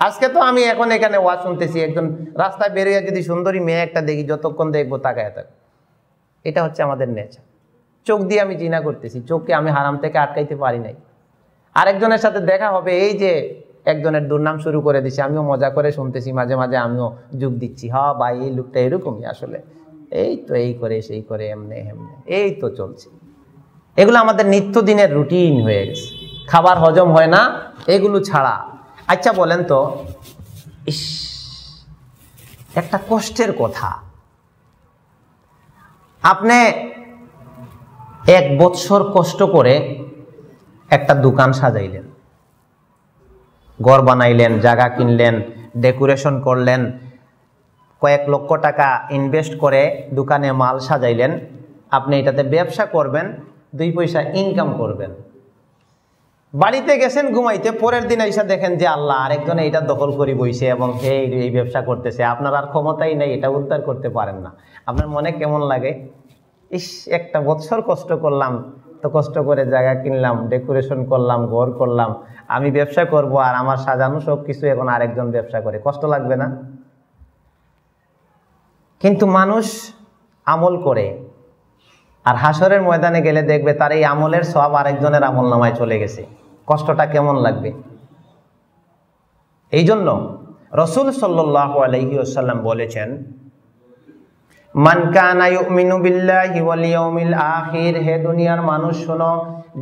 আজকে তো আমি এখন এখানে ওয়া শুনতেছি, একজন রাস্তায় বেরিয়ে যদি সুন্দরী মেয়ে একটা দেখি, যতক্ষণ দেখব তাকায় থাক এটা হচ্ছে আমাদের নেচার চোখ দিয়ে আমি জিনা করতেছি, চোখকে আমি হারাম থেকে আটকাইতে পারি নাই। আরেকজনের সাথে দেখা হবে, এই যে একজনের দুর্নাম শুরু করে দিছে, আমিও মজা করে শুনতেছি, মাঝে মাঝে আমিও যোগ দিচ্ছি, হ ভাই, এই লোকটা এরকমই আসলে। এই তো এই করে, সেই করে, এমনে এমনে এই তো চলছে। এগুলো আমাদের নিত্যদিনের রুটিন হয়ে গেছে। খাবার হজম হয় না, এগুলো ছাড়া। আচ্ছা বলেন তো, ইস, একটা কষ্টের কথা। আপনি এক বৎসর কষ্ট করে একটা দোকান সাজাইলেন। ঘর বানাইলেন, জায়গা কিনলেন, ডেকোরেশন করলেন, কয়েক লক্ষ টাকা ইনভেস্ট করে দোকানে মাল সাজাইলেন। আপনি এটাতে ব্যবসা করবেন, দুই পয়সা ইনকাম করবেন। বাড়িতে গেছেন, ঘুমাইতে, পরের দিন এসে দেখেন যে আল্লাহ আরেকজনে এটা দখল করি বইছে এবং এই এই ব্যবসা করতেছে। আপনার আর ক্ষমতাই নেই, এটা উদ্ধার করতে পারেন না। আপনার মনে কেমন লাগে? ইস, একটা বছর কষ্ট করলাম, তো কষ্ট করে জায়গা কিনলাম ডেকোরেশন করলাম, ঘর করলাম, আমি ব্যবসা করব আর আমার সাজানো সব কিছু এখন আরেকজন ব্যবসা করে। কষ্ট লাগবে না? কিন্তু মানুষ আমল করে আর হাসরের ময়দানে গেলে দেখবে তার এই আমলের সব আরেকজনের আমল নামায় চলে গেছে। কষ্টটা কেমন লাগবে? এই জন্য রসুল সাল্লাহ আলহি আসাল্লাম বলেছেন আখির, হে দুনিয়ার মানুষ, শোনো,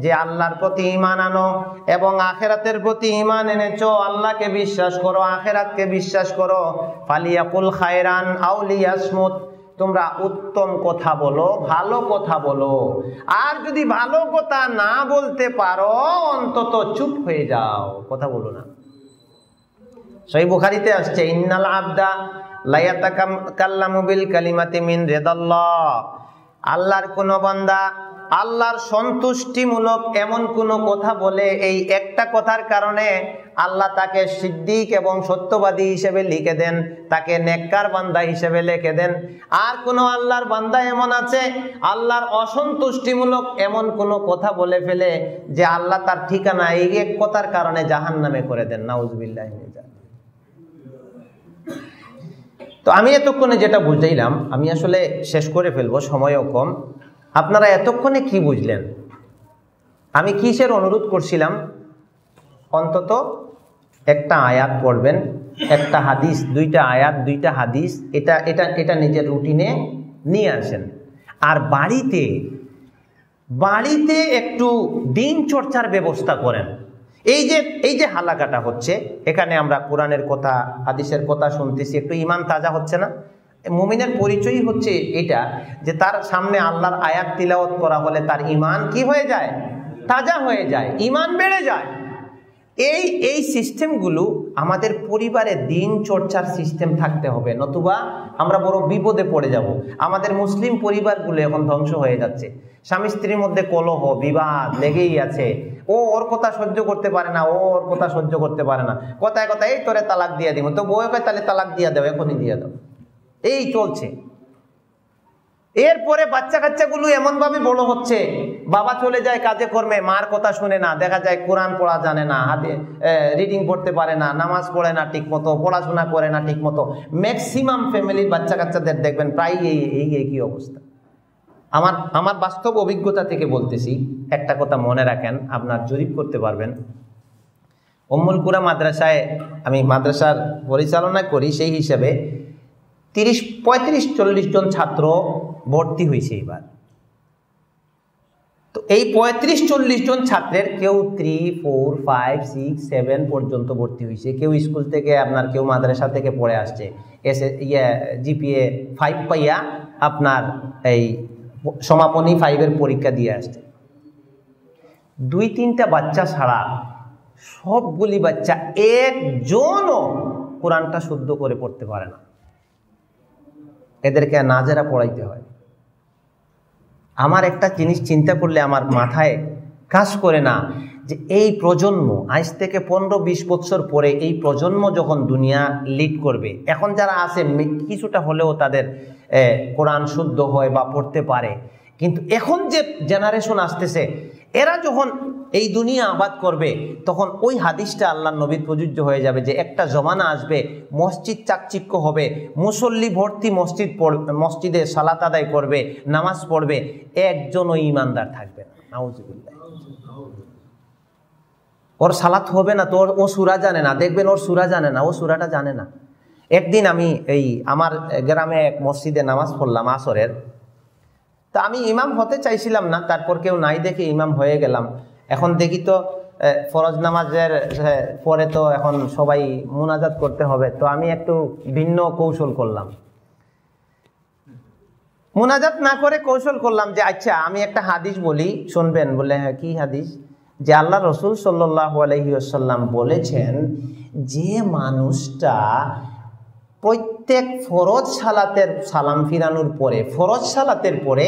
যে আল্লাহর প্রতি ঈমান আনো এবং আখেরাতের প্রতি ঈমান এনেছো, আল্লাহকে বিশ্বাস করো, আখেরাতকে বিশ্বাস করো। ফালিয়াকুল খায়রান আও লিয়াসমুত তোমরা উত্তম কথা বলো, ভালো কথা বলো। আর যদি ভালো কথা না বলতে পারো, অন্তত চুপ হয়ে যাও, কথা বলো না। সেই বুখারিতে আসছে, ইন্নাল আবদা লাইয়াতা বিল কালিমাতি মিন রিদাল্লাহ। আল্লাহর কোন বান্দা আল্লাহর সন্তুষ্টিমূলক এমন কোনো কথা বলে এই একটা কথার কারণে আল্লাহ তাকে সিদ্দিক এবং সত্যবাদী হিসেবে লিখে দেন, তাকে নেককার বান্দা হিসেবে লিখে দেন। আর কোনো আল্লাহর বান্দা এমন আছে, আল্লাহর অসন্তুষ্টিমূলক এমন কোনো কথা বলে ফেলে যে আল্লাহ তার ঠিকানা এই এক কথার কারণে জাহান নামে করে দেন। নাউজবিল্লাহ তো আমি এতক্ষণে যেটা বুঝাইলাম, আমি আসলে শেষ করে ফেলব, সময়ও কম। আপনারা এতক্ষণে কি বুঝলেন? আমি কিসের অনুরোধ করছিলাম? অন্তত একটা আয়াত পড়বেন, একটা হাদিস, দুইটা আয়াত, দুইটা হাদিস, এটা এটা এটা নিজের রুটিনে নিয়ে আসেন। আর বাড়িতে বাড়িতে একটু দিন চর্চার ব্যবস্থা করেন। এই যে এই যে হালাকাটা হচ্ছে, এখানে আমরা কোরআনের কথা, হাদিসের কথা শুনতেছি, একটু ইমান তাজা হচ্ছে না? মুমিনের পরিচয়ই হচ্ছে এটা যে তার সামনে আল্লাহর আয়াত তিলাওয়াত করা হলে তার ইমান কি হয়ে যায়? তাজা হয়ে যায় ইমান বেড়ে যায়। এই এই সিস্টেমগুলো আমাদের পরিবারে দিন চর্চার সিস্টেম থাকতে হবে, নতুবা আমরা বড় বিপদে পড়ে যাব। আমাদের মুসলিম পরিবারগুলো এখন ধ্বংস হয়ে যাচ্ছে। স্বামী স্ত্রীর মধ্যে কলহ, বিবাদ লেগেই আছে। ও ওর কথা সহ্য করতে পারে না, ও ওর কথা সহ্য করতে পারে না। কথায় কথায়, এই তোরে তালাক দিয়ে দিব তো বউ তাহলে তালাক দিয়ে দাও, এখনই দিয়ে দাও। এই চলছে। এরপরে বাচ্চা কাচ্চাগুলো এমনভাবে বড় হচ্ছে, বাবা চলে যায় কাজে কর্মে, মার কথা শুনে না, দেখা যায় কোরআন পড়া জানে না, হাতে রিডিং পড়তে পারে না, নামাজ পড়ে না ঠিক মতো পড়াশোনা করে না ঠিক মতো ম্যাক্সিমাম ফ্যামিলির বাচ্চা কাচ্চাদের দেখবেন প্রায় এই এই একই অবস্থা। আমার আমার বাস্তব অভিজ্ঞতা থেকে বলতেছি, একটা কথা মনে রাখেন, আপনার জরিপ করতে পারবেন। অম্মুলকুরা মাদ্রাসায় আমি মাদ্রাসার পরিচালনা করি সেই হিসেবে তিরিশ, পঁয়ত্রিশ, চল্লিশ জন ছাত্র ভর্তি হয়েছে এবার। তো এই পঁয়ত্রিশ, চল্লিশ জন ছাত্রের কেউ three four five six seven পর্যন্ত ভর্তি হয়েছে। কেউ স্কুল থেকে আপনার, কেউ মাদ্রাসা থেকে পড়ে আসছে। এসে ইয়ে জিপিএ ফাইভ পাইয়া আপনার এই সমাপনী ফাইভের পরীক্ষা দিয়ে আসছে। দুই তিনটা বাচ্চা ছাড়া সবগুলি বাচ্চা একজনও কোরআনটা শুদ্ধ করে পড়তে পারে না। এদেরকে নাজেরা পড়াইতে হয়। আমার একটা জিনিস চিন্তা করলে আমার মাথায় কাজ করে না যে এই প্রজন্ম, আজ থেকে পনেরো বিশ বছর পরে এই প্রজন্ম যখন দুনিয়া লিড করবে, এখন যারা আছে কিছুটা হলেও তাদের কোরআন শুদ্ধ হয় বা পড়তে পারে। কিন্তু এখন যে জেনারেশন আসতেছে, এরা যখন এই দুনিয়া আবাদ করবে, তখন ওই হাদিসটা আল্লাহ নবীর প্রযোজ্য হয়ে যাবে যে একটা জমানা আসবে, মসজিদ চাকচিক্য হবে, মুসল্লি ভর্তি মসজিদ মসজিদে সালাত আদায় করবে, নামাজ পড়বে একজনও ইমানদার থাকবে না। ওর সালাত হবে না তোর ও সুরা জানে না, দেখবেন ওর সুরা জানে না, ও সুরাটা জানে না। একদিন আমি এই আমার গ্রামে এক মসজিদে নামাজ পড়লাম আসরের। তা আমি ইমাম হতে চাইছিলাম না, তারপর কেউ নাই দেখে ইমাম হয়ে গেলাম। এখন দেখি তো ফরজ নামাজের পরে তো এখন সবাই মুনাজাত করতে হবে। তো আমি একটু ভিন্ন কৌশল করলাম। মুনাজাত না করে কৌশল করলাম যে আচ্ছা আমি একটা হাদিস বলি, শুনবেন, বলে হ্যাঁ কি হাদিস? যে আল্লাহ রসুল সাল্লাহ আলহিউসাল্লাম বলেছেন, যে মানুষটা প্রত্যেক ফরজ সালাতের সালাম ফিরানোর পরে, ফরজ সালাতের পরে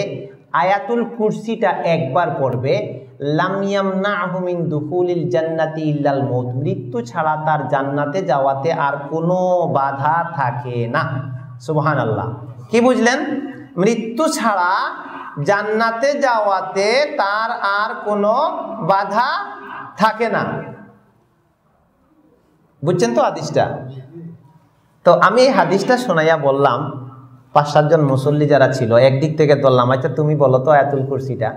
আয়াতুল কুরসিটা একবার পড়বে আহমিন ইল্লাল মৌত মৃত্যু ছাড়া তার জান্নাতে যাওয়াতে আর কোনো বাধা থাকে না। সুবহান আল্লাহ কি বুঝলেন? মৃত্যু ছাড়া জান্নাতে যাওয়াতে তার আর কোনো বাধা থাকে না। বুঝছেন তো হাদিসটা? তো আমি এই হাদিসটা শোনাইয়া বললাম, পাঁচ সাতজন মুসল্লি যারা ছিল, একদিক থেকে ধরলাম আচ্ছা তুমি বলো তো আয়াতুল কুরসিটা।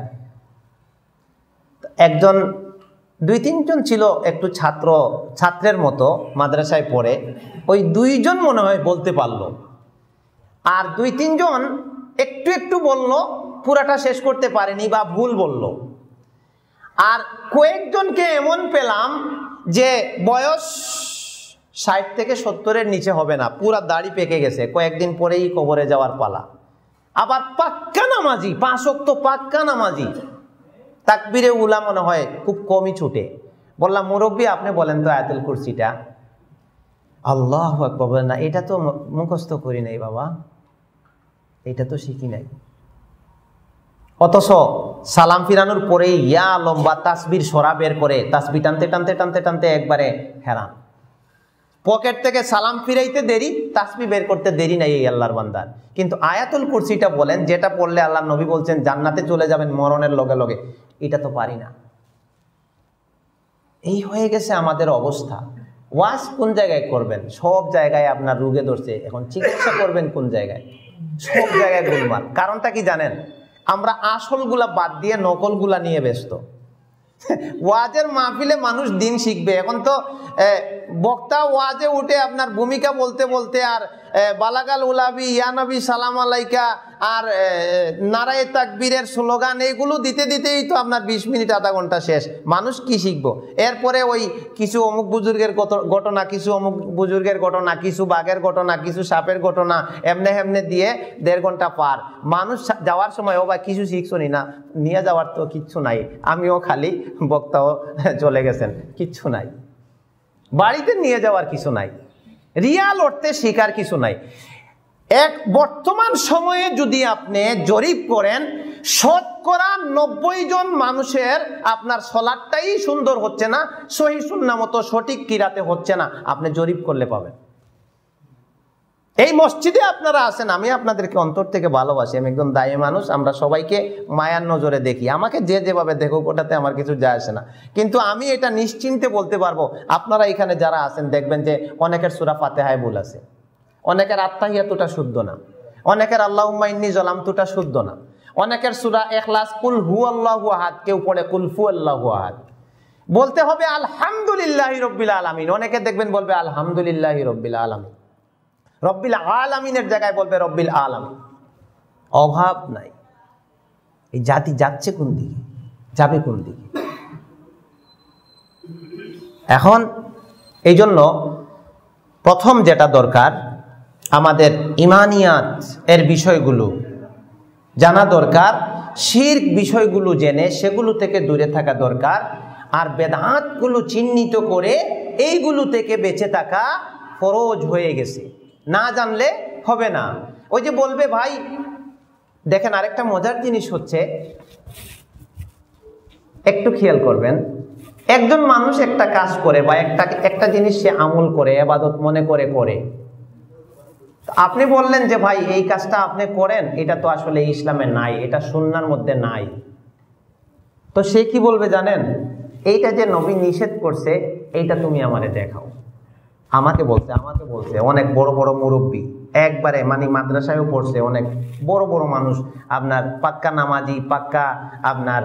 একজন, দুই তিনজন ছিল একটু ছাত্র, ছাত্রের মতো মাদ্রাসায় পড়ে। ওই দুইজন মনে হয় বলতে পারল। আর দুই তিনজন একটু একটু বলল, পুরাটা শেষ করতে পারেনি বা ভুল বলল। আর কয়েকজনকে এমন পেলাম যে বয়স ষাট থেকে সত্তরের নিচে হবে না, পুরা দাড়ি পেকে গেছে, কয়েকদিন পরেই কবরে যাওয়ার পালা। আবার পাক্কা নামাজি পাঁচক তো পাক্কা নামাজি। তাকবিরে উলা মনে হয় খুব কমই ছুটে। বললাম, মুরব্বী, আপনি বলেন তো আয়াতুল কুরসিটা? আল্লাহ বলেন, না, এটা তো মুখস্ত করি নাই বাবা। এটা তো শিখি নাই। অথচ সালাম ফিরানোর পরে ইয়া লম্বা তাসবির সরা বের করে তাসবি টানতে টানতে টানতে টানতে একবারে হেরান। পকেট থেকে সালাম ফিরাইতে দেরি, তাসবি বের করতে দেরি নাই এই আল্লাহর বান্দার কিন্তু আয়াতুল কুরসিটা বলেন, যেটা পড়লে আল্লাহ নবী বলছেন, জান্নাতে চলে যাবেন মরণের লগে লগে, এটা তো পারি না। এই হয়ে গেছে আমাদের অবস্থা। ওয়াশ কোন জায়গায় করবেন? সব জায়গায় আপনার রুগে ধরছে। এখন চিকিৎসা করবেন কোন জায়গায়? সব জায়গায় গোলমাল। কারণটা কি জানেন? আমরা আসলগুলা বাদ দিয়ে নকলগুলা নিয়ে ব্যস্ত। ওয়াজের মাহফিলে মানুষ দিন শিখবে। এখন তো বক্তা ওয়াজে উঠে আপনার ভূমিকা বলতে বলতে আর বালাগাল উলাবি ইয়ানবী সালাম আলাইকা, আর নারায় তাকবীরের স্লোগান এইগুলো দিতে দিতেই তো আপনার বিশ মিনিট, আধা ঘণ্টা শেষ। মানুষ কি শিখব? এরপরে ওই কিছু অমুক বুজুর্গের ঘটনা, কিছু অমুক বুজুর্গের ঘটনা, কিছু বাঘের ঘটনা, কিছু সাপের ঘটনা, এমনে হেমনে দিয়ে দেড় ঘণ্টা পার। মানুষ যাওয়ার সময়, ও বা কিছু শিখছো না? নিয়ে যাওয়ার তো কিচ্ছু নাই। আমিও খালি বক্তাও চলে গেছেন, কিচ্ছু নাই। বাড়িতে নিয়ে যাওয়ার কিছু নাই। রিয়াল অর্থে শিকার কিছু নাই। এক বর্তমান সময়ে যদি আপনি জরিপ করেন, শতকরা নব্বই জন মানুষের আপনার সলাটটাই সুন্দর হচ্ছে না, সহি সুন্না মতো সঠিক কিরাতে হচ্ছে না, আপনি জরিপ করলে পাবেন। এই মসজিদে আপনারা আছেন, আমি আপনাদেরকে অন্তর থেকে ভালোবাসি, আমি একদম দায়ী মানুষ, আমরা সবাইকে মায়ার নজরে দেখি। আমাকে যে যেভাবে দেখো ওটাতে আমার কিছু যায় আসে না। কিন্তু আমি এটা নিশ্চিন্তে বলতে পারব, আপনারা এখানে যারা আছেন, দেখবেন যে অনেকের সুরা ফাতেহায় ভুল আছে। অনেকের আত্মাহিয়াতুটা শুদ্ধ না। অনেকের আল্লাহ উম্মাইনি জলামতুটা শুদ্ধ না। অনেকের সুরা এখলাস কুল হু আল্লাহ আহাদ, কেউ পড়ে কুল ফু আল্লাহ আহাদ। বলতে হবে আলহামদুলিল্লাহ রব্বিল আলমিন। অনেকে দেখবেন বলবে আলহামদুলিল্লাহ রব্বিল আলমিন। রব্বিল আলমিনের জায়গায় বলবে রব্বিল আলম অভাব নাই। এই জাতি যাচ্ছে কোন দিকে? যাবে কোন দিকে? এখন এই জন্য প্রথম যেটা দরকার, আমাদের ইমানিয়াত এর বিষয়গুলো জানা দরকার শির বিষয়গুলো জেনে সেগুলো থেকে দূরে থাকা দরকার, আর বেদাঁতগুলো চিহ্নিত করে এইগুলো থেকে বেঁচে থাকা ফরজ হয়ে গেছে। না জানলে হবে না। ওই যে বলবে, ভাই, দেখেন আরেকটা মজার জিনিস হচ্ছে, একটু খেয়াল করবেন, একজন মানুষ একটা কাজ করে বা একটা একটা জিনিস সে আমল করে, এবাদত মনে করে করে। আপনি বললেন যে, ভাই, এই কাজটা আপনি করেন, এটা তো আসলে ইসলামে নাই, এটা সুন্নার মধ্যে নাই। তো সে কি বলবে জানেন? এইটা যে নবী নিষেধ করছে, এইটা তুমি আমারে দেখাও। আমাকে বলছে আমাকে বলছে, অনেক বড় বড় মুরব্বী। একবারে মানে মাদ্রাসায়ও পড়ছে অনেক বড় বড় মানুষ। আপনার পাক্কা নামাজি, পাক্কা আপনার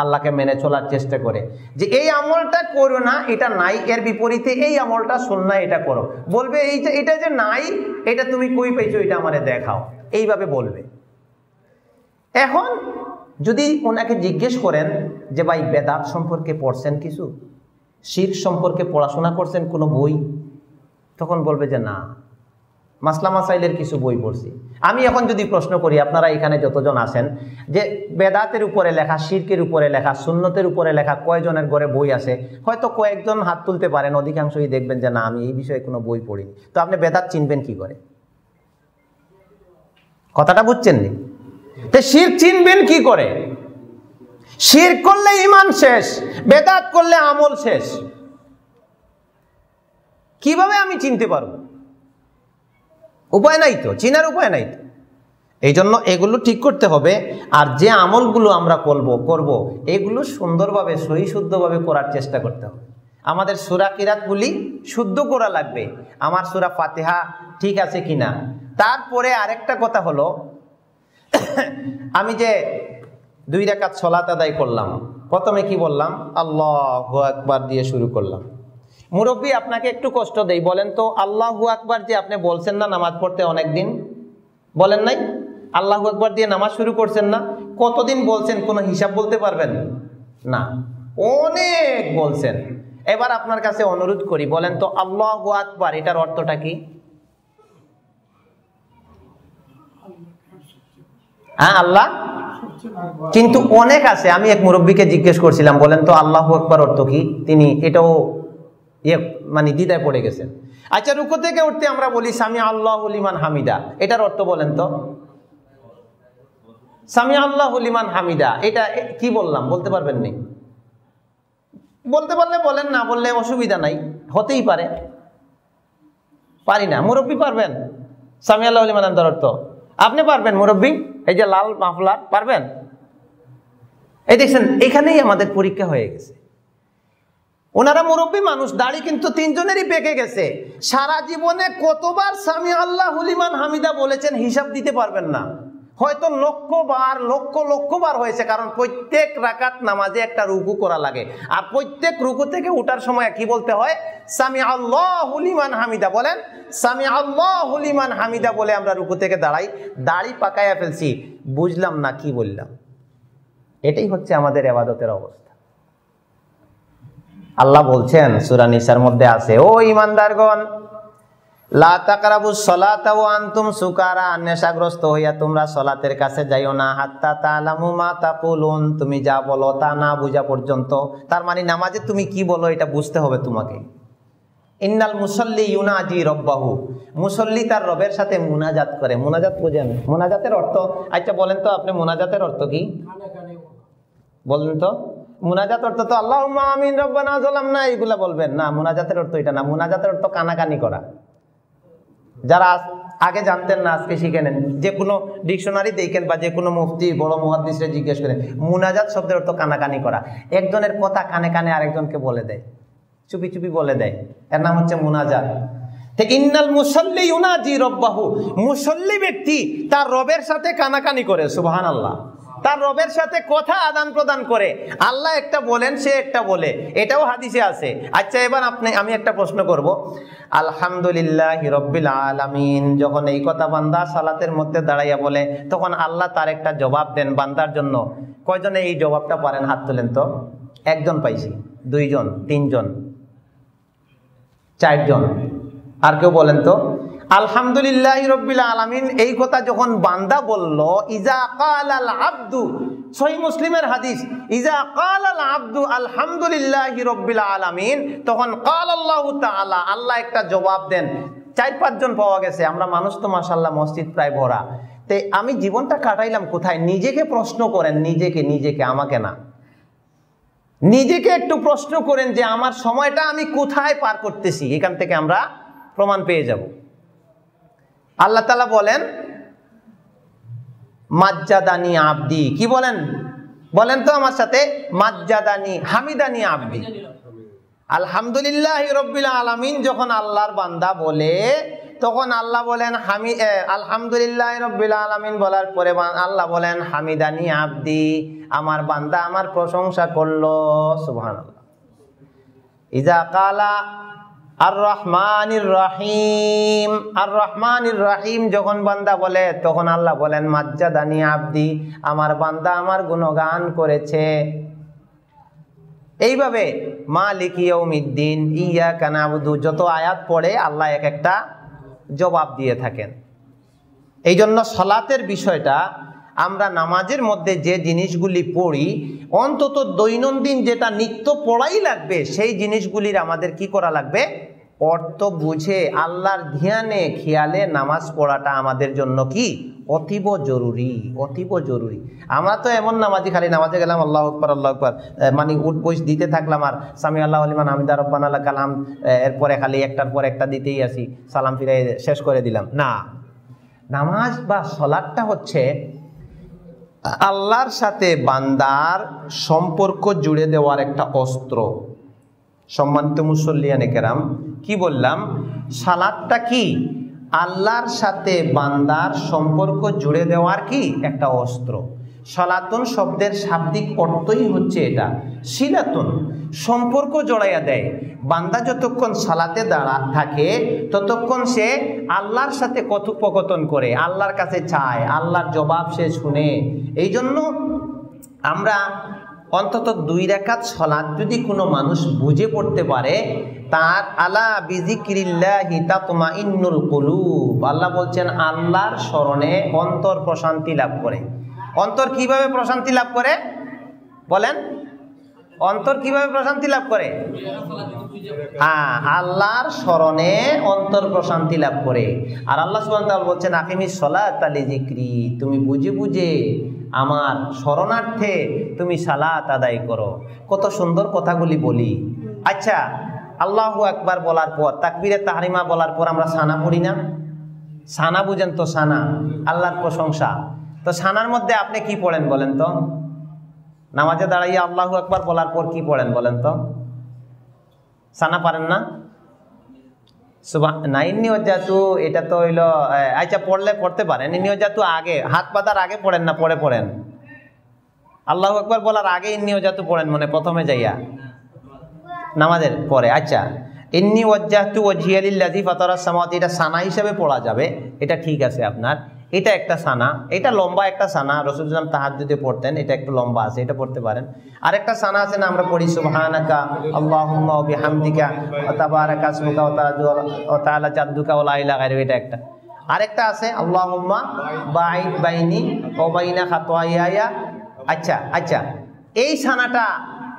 আল্লাহকে মেনে চলার চেষ্টা করে। যে এই আমলটা করো না, এটা নাই, এর বিপরীতে এই আমলটা শোন না এটা করো। বলবে এইটা এটা যে নাই, এটা তুমি কই পেয়েছ, এটা আমারে দেখাও। এইভাবে বলবে। এখন যদি ওনাকে জিজ্ঞেস করেন যে, ভাই, বেদাত সম্পর্কে পড়ছেন কিছু? শির সম্পর্কে পড়াশোনা করছেন কোনো বই? তখন বলবে যে না। মাসলা মাসাইলের কিছু বই পড়ছি। আমি এখন যদি প্রশ্ন করি, আপনারা এখানে যতজন আছেন, যে বেদাতের উপরে লেখা, শির্কের উপরে লেখা, সুন্নতের উপরে লেখা কয়জনের ঘরে বই আছে? হয়তো কয়েকজন হাত তুলতে পারেন, অধিকাংশই দেখবেন যে না, আমি এই বিষয়ে কোনো বই পড়িনি। তো আপনি বেদাত চিনবেন কি করে? কথাটা বুঝছেন নি তো শির চিনবেন কি করে? শির করলে ইমান শেষ, বেদাত করলে আমল শেষ। কীভাবে আমি চিনতে পারব? উপায় নাই তো, চিনার উপায় নাই তো। এই জন্য এগুলো ঠিক করতে হবে, আর যে আমলগুলো আমরা করব করব, এগুলো সুন্দরভাবে সহি শুদ্ধভাবে করার চেষ্টা করতে হবে। আমাদের সুরা কিরাতগুলি শুদ্ধ করা লাগবে। আমার সুরা ফাতেহা ঠিক আছে কিনা? তারপরে আরেকটা কথা হলো, আমি যে দুই রেখাত সলাত আদায় করলাম। প্রথমে কি বললাম? আল্লাহ আকবার দিয়ে শুরু করলাম। মুরব্বী, আপনাকে একটু কষ্ট দেই, বলেন তো, আল্লাহু আকবার যে আপনি বলছেন না নামাজ পড়তে অনেক দিন বলেন নাই? আল্লাহু আকবার দিয়ে নামাজ শুরু করছেন না? কতদিন বলছেন? কোনো হিসাব বলতে পারবেন? না। অনেক বলছেন। এবার আপনার কাছে অনুরোধ করি, বলেন তো, আল্লাহু আকবার, এটার অর্থটা কি? হ্যাঁ আল্লাহ? কিন্তু অনেক আছে, আমি এক মুরব্বীকে জিজ্ঞেস করছিলাম, বলেন তো আল্লাহ একবার অর্থ কি? তিনি এটাও ইয়ে মানে দ্বিধায় পড়ে গেছেন। আচ্ছা রুকো থেকে উঠতে আমরা বলি, সামি আল্লাহ লিমান হামিদা। এটার অর্থ বলেন তো? সামি আল্লাহ লিমান হামিদা। এটা কি বললাম? বলতে পারবেন নি? বলতে পারলে বলেন, না বললে অসুবিধা নাই। হতেই পারে। পারি না। মুরব্বী পারবেন? সামি আল্লাহ লিমান অর্থ। আপনি পারবেন, মুরব্বী? এই যে লাল মাফলার, পারবেন? এই দেখছেন, এখানেই আমাদের পরীক্ষা হয়ে গেছে। ওনারা মুরব্বী মানুষ, দাড়ি কিন্তু তিনজনেরই পেকে গেছে। সারা জীবনে কতবার স্বামী আল্লাহ হুলিমান হামিদা বলেছেন, হিসাব দিতে পারবেন না। হয়তো লক্ষ বার লক্ষ লক্ষ বার হয়েছে, কারণ প্রত্যেক রাকাত নামাজে একটা রুকু করা লাগে। আর প্রত্যেক রুকু থেকে উঠার সময় কি বলতে হয়? সামি আল্লাহ হুলিমান হামিদা, বলেন সামি আল্লাহ হুলিমান হামিদা বলে আমরা রুকু থেকে দাঁড়াই, দাড়ি পাকাইয়া ফেলছি, বুঝলাম না কি বললাম। এটাই হচ্ছে আমাদের এবাদতের অবস্থা। আল্লাহ বলছেন, সূরা নিসার মধ্যে আছে, ও ইমানদারগণ নেশাগ্রস্ত হইয়া তোমরা সলাতের কাছে যাইও না, হাত্তা তালামু মা তাকুলুন, তুমি যা বলো তা না বুঝা পর্যন্ত, তার মানে নামাজে তুমি কি বলো, এটা বুঝতে হবে তোমাকে। ইন্নাল মুসল্লি ইউনাজি রব্বাহু। মুসল্লি তার রবের সাথে মুনাজাত করে। মুনাজাত বোঝেন মুনাজাতের অর্থ আচ্ছা বলেন তো আপনি মুনাজাতের অর্থ কি? বলেন তো। মুনাজাত অর্থ তো আল্লাহ আমিন, রব্বানা না এইগুলা বলবেন। না, মুনাজাতের অর্থ এটা না। মুনাজাতের অর্থ কানাকানি করা। যারা আগে জানতেন না, আজকে শিখে নেন। যে কোনো ডিকশনারি দেখেন বা যে কোনো মুফতি, বড় মুহাদ্দিসরে জিজ্ঞেস করেন। মুনাজাত শব্দের অর্থ কানাকানি করা। একজনের কথা কানে কানে আরেকজনকে বলে দেয়। চুপি চুপি বলে দেয়। এর নাম হচ্ছে মুনাজাত। ইন্নাল মুসল্লি ইউনাজি রব্বাহু। মুসল্লি ব্যক্তি তার রবের সাথে কানাকানি করে সুবহান আল্লাহ তার রবের সাথে কথা আদান প্রদান করে। আল্লাহ একটা বলেন, সে একটা বলে। এটাও হাদিসে আছে। আচ্ছা এবার আপনি, আমি একটা প্রশ্ন করব। আলহামদুলিল্লাহ রব্বিল আলামিন। যখন এই কথা বান্দা সালাতের মধ্যে দাঁড়াইয়া বলে, তখন আল্লাহ তার একটা জবাব দেন বান্দার জন্য। কয়জনে এই জবাবটা পারেন? হাত তোলেন তো। একজন পাইছি, দুইজন, তিনজন। চারজন। আর কেউ বলেন তো, আলহামদুলিল্লাহ রব্বিল আলামিন এই কথা যখন বান্দা বলল, ইজা কাল আল আব্দু সহি মুসলিমের হাদিস, ইজা কাল আল আব্দু আলহামদুলিল্লাহ রব্বিল আলামিন তখন কাল আল্লাহ তাআলা, আল্লাহ একটা জবাব দেন, চার পাঁচজন পাওয়া গেছে, আমরা মানুষ তো মাসাল্লাহ মসজিদ প্রায় ভরা। তে আমি জীবনটা কাটাইলাম কোথায়? নিজেকে প্রশ্ন করেন, নিজেকে নিজেকে, আমাকে না। নিজেকে একটু প্রশ্ন করেন যে আমার সময়টা আমি কোথায় পার করতেছি? এখান থেকে আমরা প্রমাণ পেয়ে যাব। আল্লাহ তালা বলেন মাজ্জাদানি আবদি। কি বলেন? বলেন তো আমার সাথে মাজ্জাদানি হামিদানি আবদি। আলহামদুলিল্লাহ রব্বিল আলমিন যখন আল্লাহর বান্দা বলে তখন আল্লাহ বলেন, হামি আলহামদুলিল্লাহ রব্বিল আলমিন বলার পরে আল্লাহ বলেন, হামিদানি আব্দি, আমার বান্দা আমার প্রশংসা করল। সুবহান ইজা কালা আর রহমানির রহিম। আর রহমানির রহিম যখন বান্দা বলে, তখন আল্লাহ বলেন, মাজ্জাদানি আব্দি, আমার বান্দা আমার গুণগান করেছে। এইভাবে মালিক ইয়ৌমিদ্দিন ইয়া কানাবুদু যত আয়াত পড়ে, আল্লাহ এক একটা জবাব দিয়ে থাকেন। এই জন্য সলাতের বিষয়টা আমরা নামাজের মধ্যে যে জিনিসগুলি পড়ি, অন্তত দৈনন্দিন যেটা নিত্য পড়াই লাগবে, সেই জিনিসগুলির আমাদের কি করা লাগবে? অর্থ বুঝে আল্লাহর ধ্যানে, খেয়ালে নামাজ পড়াটা আমাদের জন্য কি? অতীব জরুরি অতীব জরুরি। আমরা তো এমন নামাজি, খালি নামাজে গেলাম, আল্লাহ আকবর আল্লাহ আকবর। মানে উঠ বইস দিতে থাকলাম আর স্বামী আল্লাহ আলিমান হামিদা রব্বান আল্লাহ কালাম এরপরে খালি একটার পর একটা দিতেই আসি, সালাম ফিরে শেষ করে দিলাম। না, নামাজ বা সলাদটা হচ্ছে আল্লাহর সাথে বান্দার সম্পর্ক জুড়ে দেওয়ার একটা অস্ত্র। সম্মানিত মুসল্লিয়ান কেরাম, কি বললাম? সালাদটা কি? আল্লাহর সাথে বান্দার সম্পর্ক জুড়ে দেওয়ার কি? একটা অস্ত্র। সনাতন শব্দের শাব্দিক অর্থই হচ্ছে এটা। শিলাতন সম্পর্ক জড়াইয়া দেয়। বান্দা যতক্ষণ সালাতে দাঁড়া থাকে, ততক্ষণ সে আল্লাহর সাথে কথোপকথন করে, আল্লাহর কাছে চায়, আল্লাহর জবাব সে শুনে। এই জন্য আমরা অন্তত দুই রেখাত সলাদ যদি কোনো মানুষ বুঝে পড়তে পারে, তার আলা বিজিক্রিল্লাহি তাতমা ইন্নুল কুলুব। আল্লাহ বলছেন, আল্লাহর স্মরণে অন্তর প্রশান্তি লাভ করে। অন্তর কীভাবে প্রশান্তি লাভ করে? বলেন, অন্তর কীভাবে প্রশান্তি লাভ করে? হ্যাঁ আল্লাহর স্মরণে অন্তর প্রশান্তি লাভ করে। আর আল্লাহ সুবাহ বলছেন আকিমি সলাত আলী জিক্রি তুমি বুঝে বুঝে আমার শরণার্থে তুমি সালাত আদায় করো। কত সুন্দর কথাগুলি বলি। আচ্ছা আল্লাহ একবার বলার পর, তাকবিরে তাহারিমা বলার পর আমরা সানা পড়ি না? সানা বুঝেন তো সানা, আল্লাহর প্রশংসা। তো সানার মধ্যে আপনি কি পড়েন বলেন তো? নামাজে দাঁড়াইয়া আল্লাহ একবার বলার পর কি পড়েন বলেন তো? সানা পারেন না? সুবাহ না ইন্নিওজাতু এটা তো হইল আচ্ছা পড়লে পড়তে পারেন। ইন্নিওজাতু আগে, হাত পাতার আগে পড়েন না পড়ে পড়েন? আল্লাহ একবার বলার আগে ইন্নিওজাতু পড়েন মনে, প্রথমে যাইয়া? নামাজের পরে আচ্ছা। ইন্নি ওয়াজ্জাহতু ওয়াজহিয়ালিল্লাযী ফাতারাস সামাত এটা সানা হিসেবে পড়া যাবে। এটা ঠিক আছে আপনার। এটা একটা সানা, এটা লম্বা একটা সানা রসুলাম তাহার যদি পড়তেন, এটা একটু লম্বা আছে, এটা পড়তে পারেন। আরেকটা সানা আছে না, আমরা পড়ি, সুবহানাকা, আল্লাহুম্মা বিহামদিকা তাবারাকা ওয়া ওয়া তাআলা জাদ্দুকা, ওয়া লা ইলাহা গায়রুকা এটা একটা। আরেকটা আছে, আল্লাহুম্মা বাইদ বাইনি, ওয়া বাইনা খাতওয়াইয়া আচ্ছা আচ্ছা এই সানাটা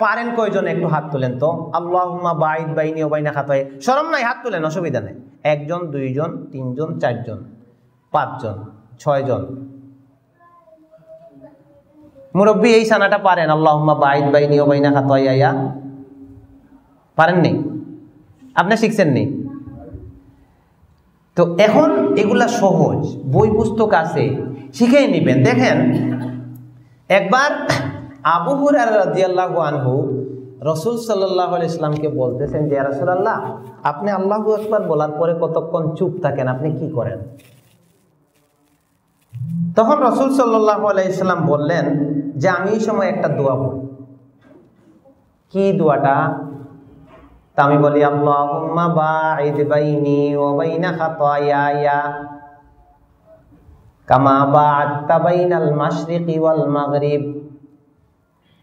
পারেন কয়জন একটু হাত তোলেন তো? আল্লাহুম্মা বাইদ বাইনি, ওয়া বাইনা খাতওয়াইয়া শরম নাই, হাত তোলেন, অসুবিধা নেই। একজন, দুইজন, তিনজন, চারজন, পাঁচজন। ছয়জন মুরব্বী, এই সানাটা পারেন। আল্লাহম্মা বাইদ বাই নিও বাইনা খাতয়া পারেননি? আপনি শিখছেন নি তো এখন এগুলা সহজ। বই পুস্তক আছে শিখেই নিবেন। দেখেন, একবার আবু হুরার আনহু রসুল সাল্লাহ ইসলামকে বলতেছেন যে রসুল আল্লাহ আপনি আল্লাহ একবার বলার পরে কতক্ষণ চুপ থাকেন? আপনি কি করেন? তখন রসুল সাল্লাহ আলাইসাল্লাম বললেন যে, আমি এই সময় একটা দোয়া পড়ি। কি দোয়াটা? তা আমি বলি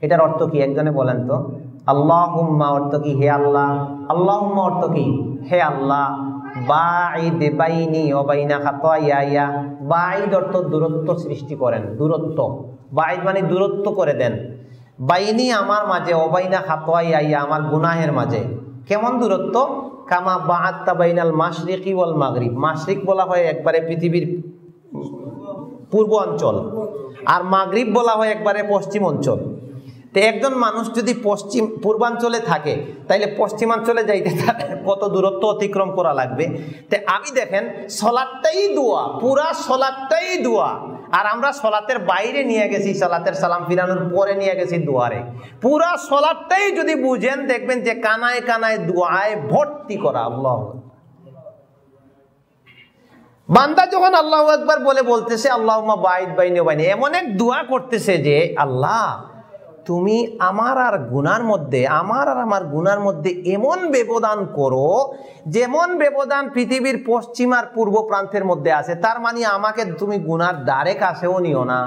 এটার অর্থ কি? একজনে বলেন তো, আল্লাহুম্মা অর্থ কি? হে আল্লাহ। আল্লাহুম্মা অর্থ কি? হে আল্লাহ। বাঈদ বাইনি ও বাইনা খাতায়ায়া। বাঈদ অর্থ দূরত্ব সৃষ্টি করেন, দূরত্ব। বাঈদ মানে দূরত্ব করে দেন। বাইনি আমার মাঝে অবাইনা খাতোয়াইয়া আমার গুনাহের মাঝে। কেমন দূরত্ব? কামা বাহাত্তা বাইনাল মাশরিকি ওয়াল মাগরিব। মাশরিক বলা হয় একবারে পৃথিবীর পূর্ব অঞ্চল। আর মাগরিব বলা হয় একবারে পশ্চিম অঞ্চল। তো একজন মানুষ যদি পশ্চিম, পূর্বাঞ্চলে থাকে, তাইলে পশ্চিমাঞ্চলে যাইতে কত দূরত্ব অতিক্রম করা লাগবে? তে আমি দেখেন, সলাদটাই দোয়া, পুরা সলাদটাই দোয়া। আর আমরা সলাতের বাইরে নিয়ে গেছি, সলাতের সালাম ফিরানোর পরে নিয়ে গেছি দুয়ারে। পুরা সলাদটাই যদি বুঝেন, দেখবেন যে কানায় কানায় দুয়ায় ভর্তি করা, আল্লাহ বান্দা যখন আল্লাহ একবার বলে বলতেছে আল্লাহ বাইদ বাইনে বাইনে এমন এক দোয়া করতেছে যে, আল্লাহ তুমি আমার আর গুনার মধ্যে, আমার আর আমার গুনার মধ্যে এমন ব্যবধান করো, যেমন ব্যবধান পৃথিবীর পশ্চিম আর পূর্ব প্রান্তের মধ্যে আছে, তার মানে আমাকে তুমি গুনার দ্বারে কাছেও নিও না।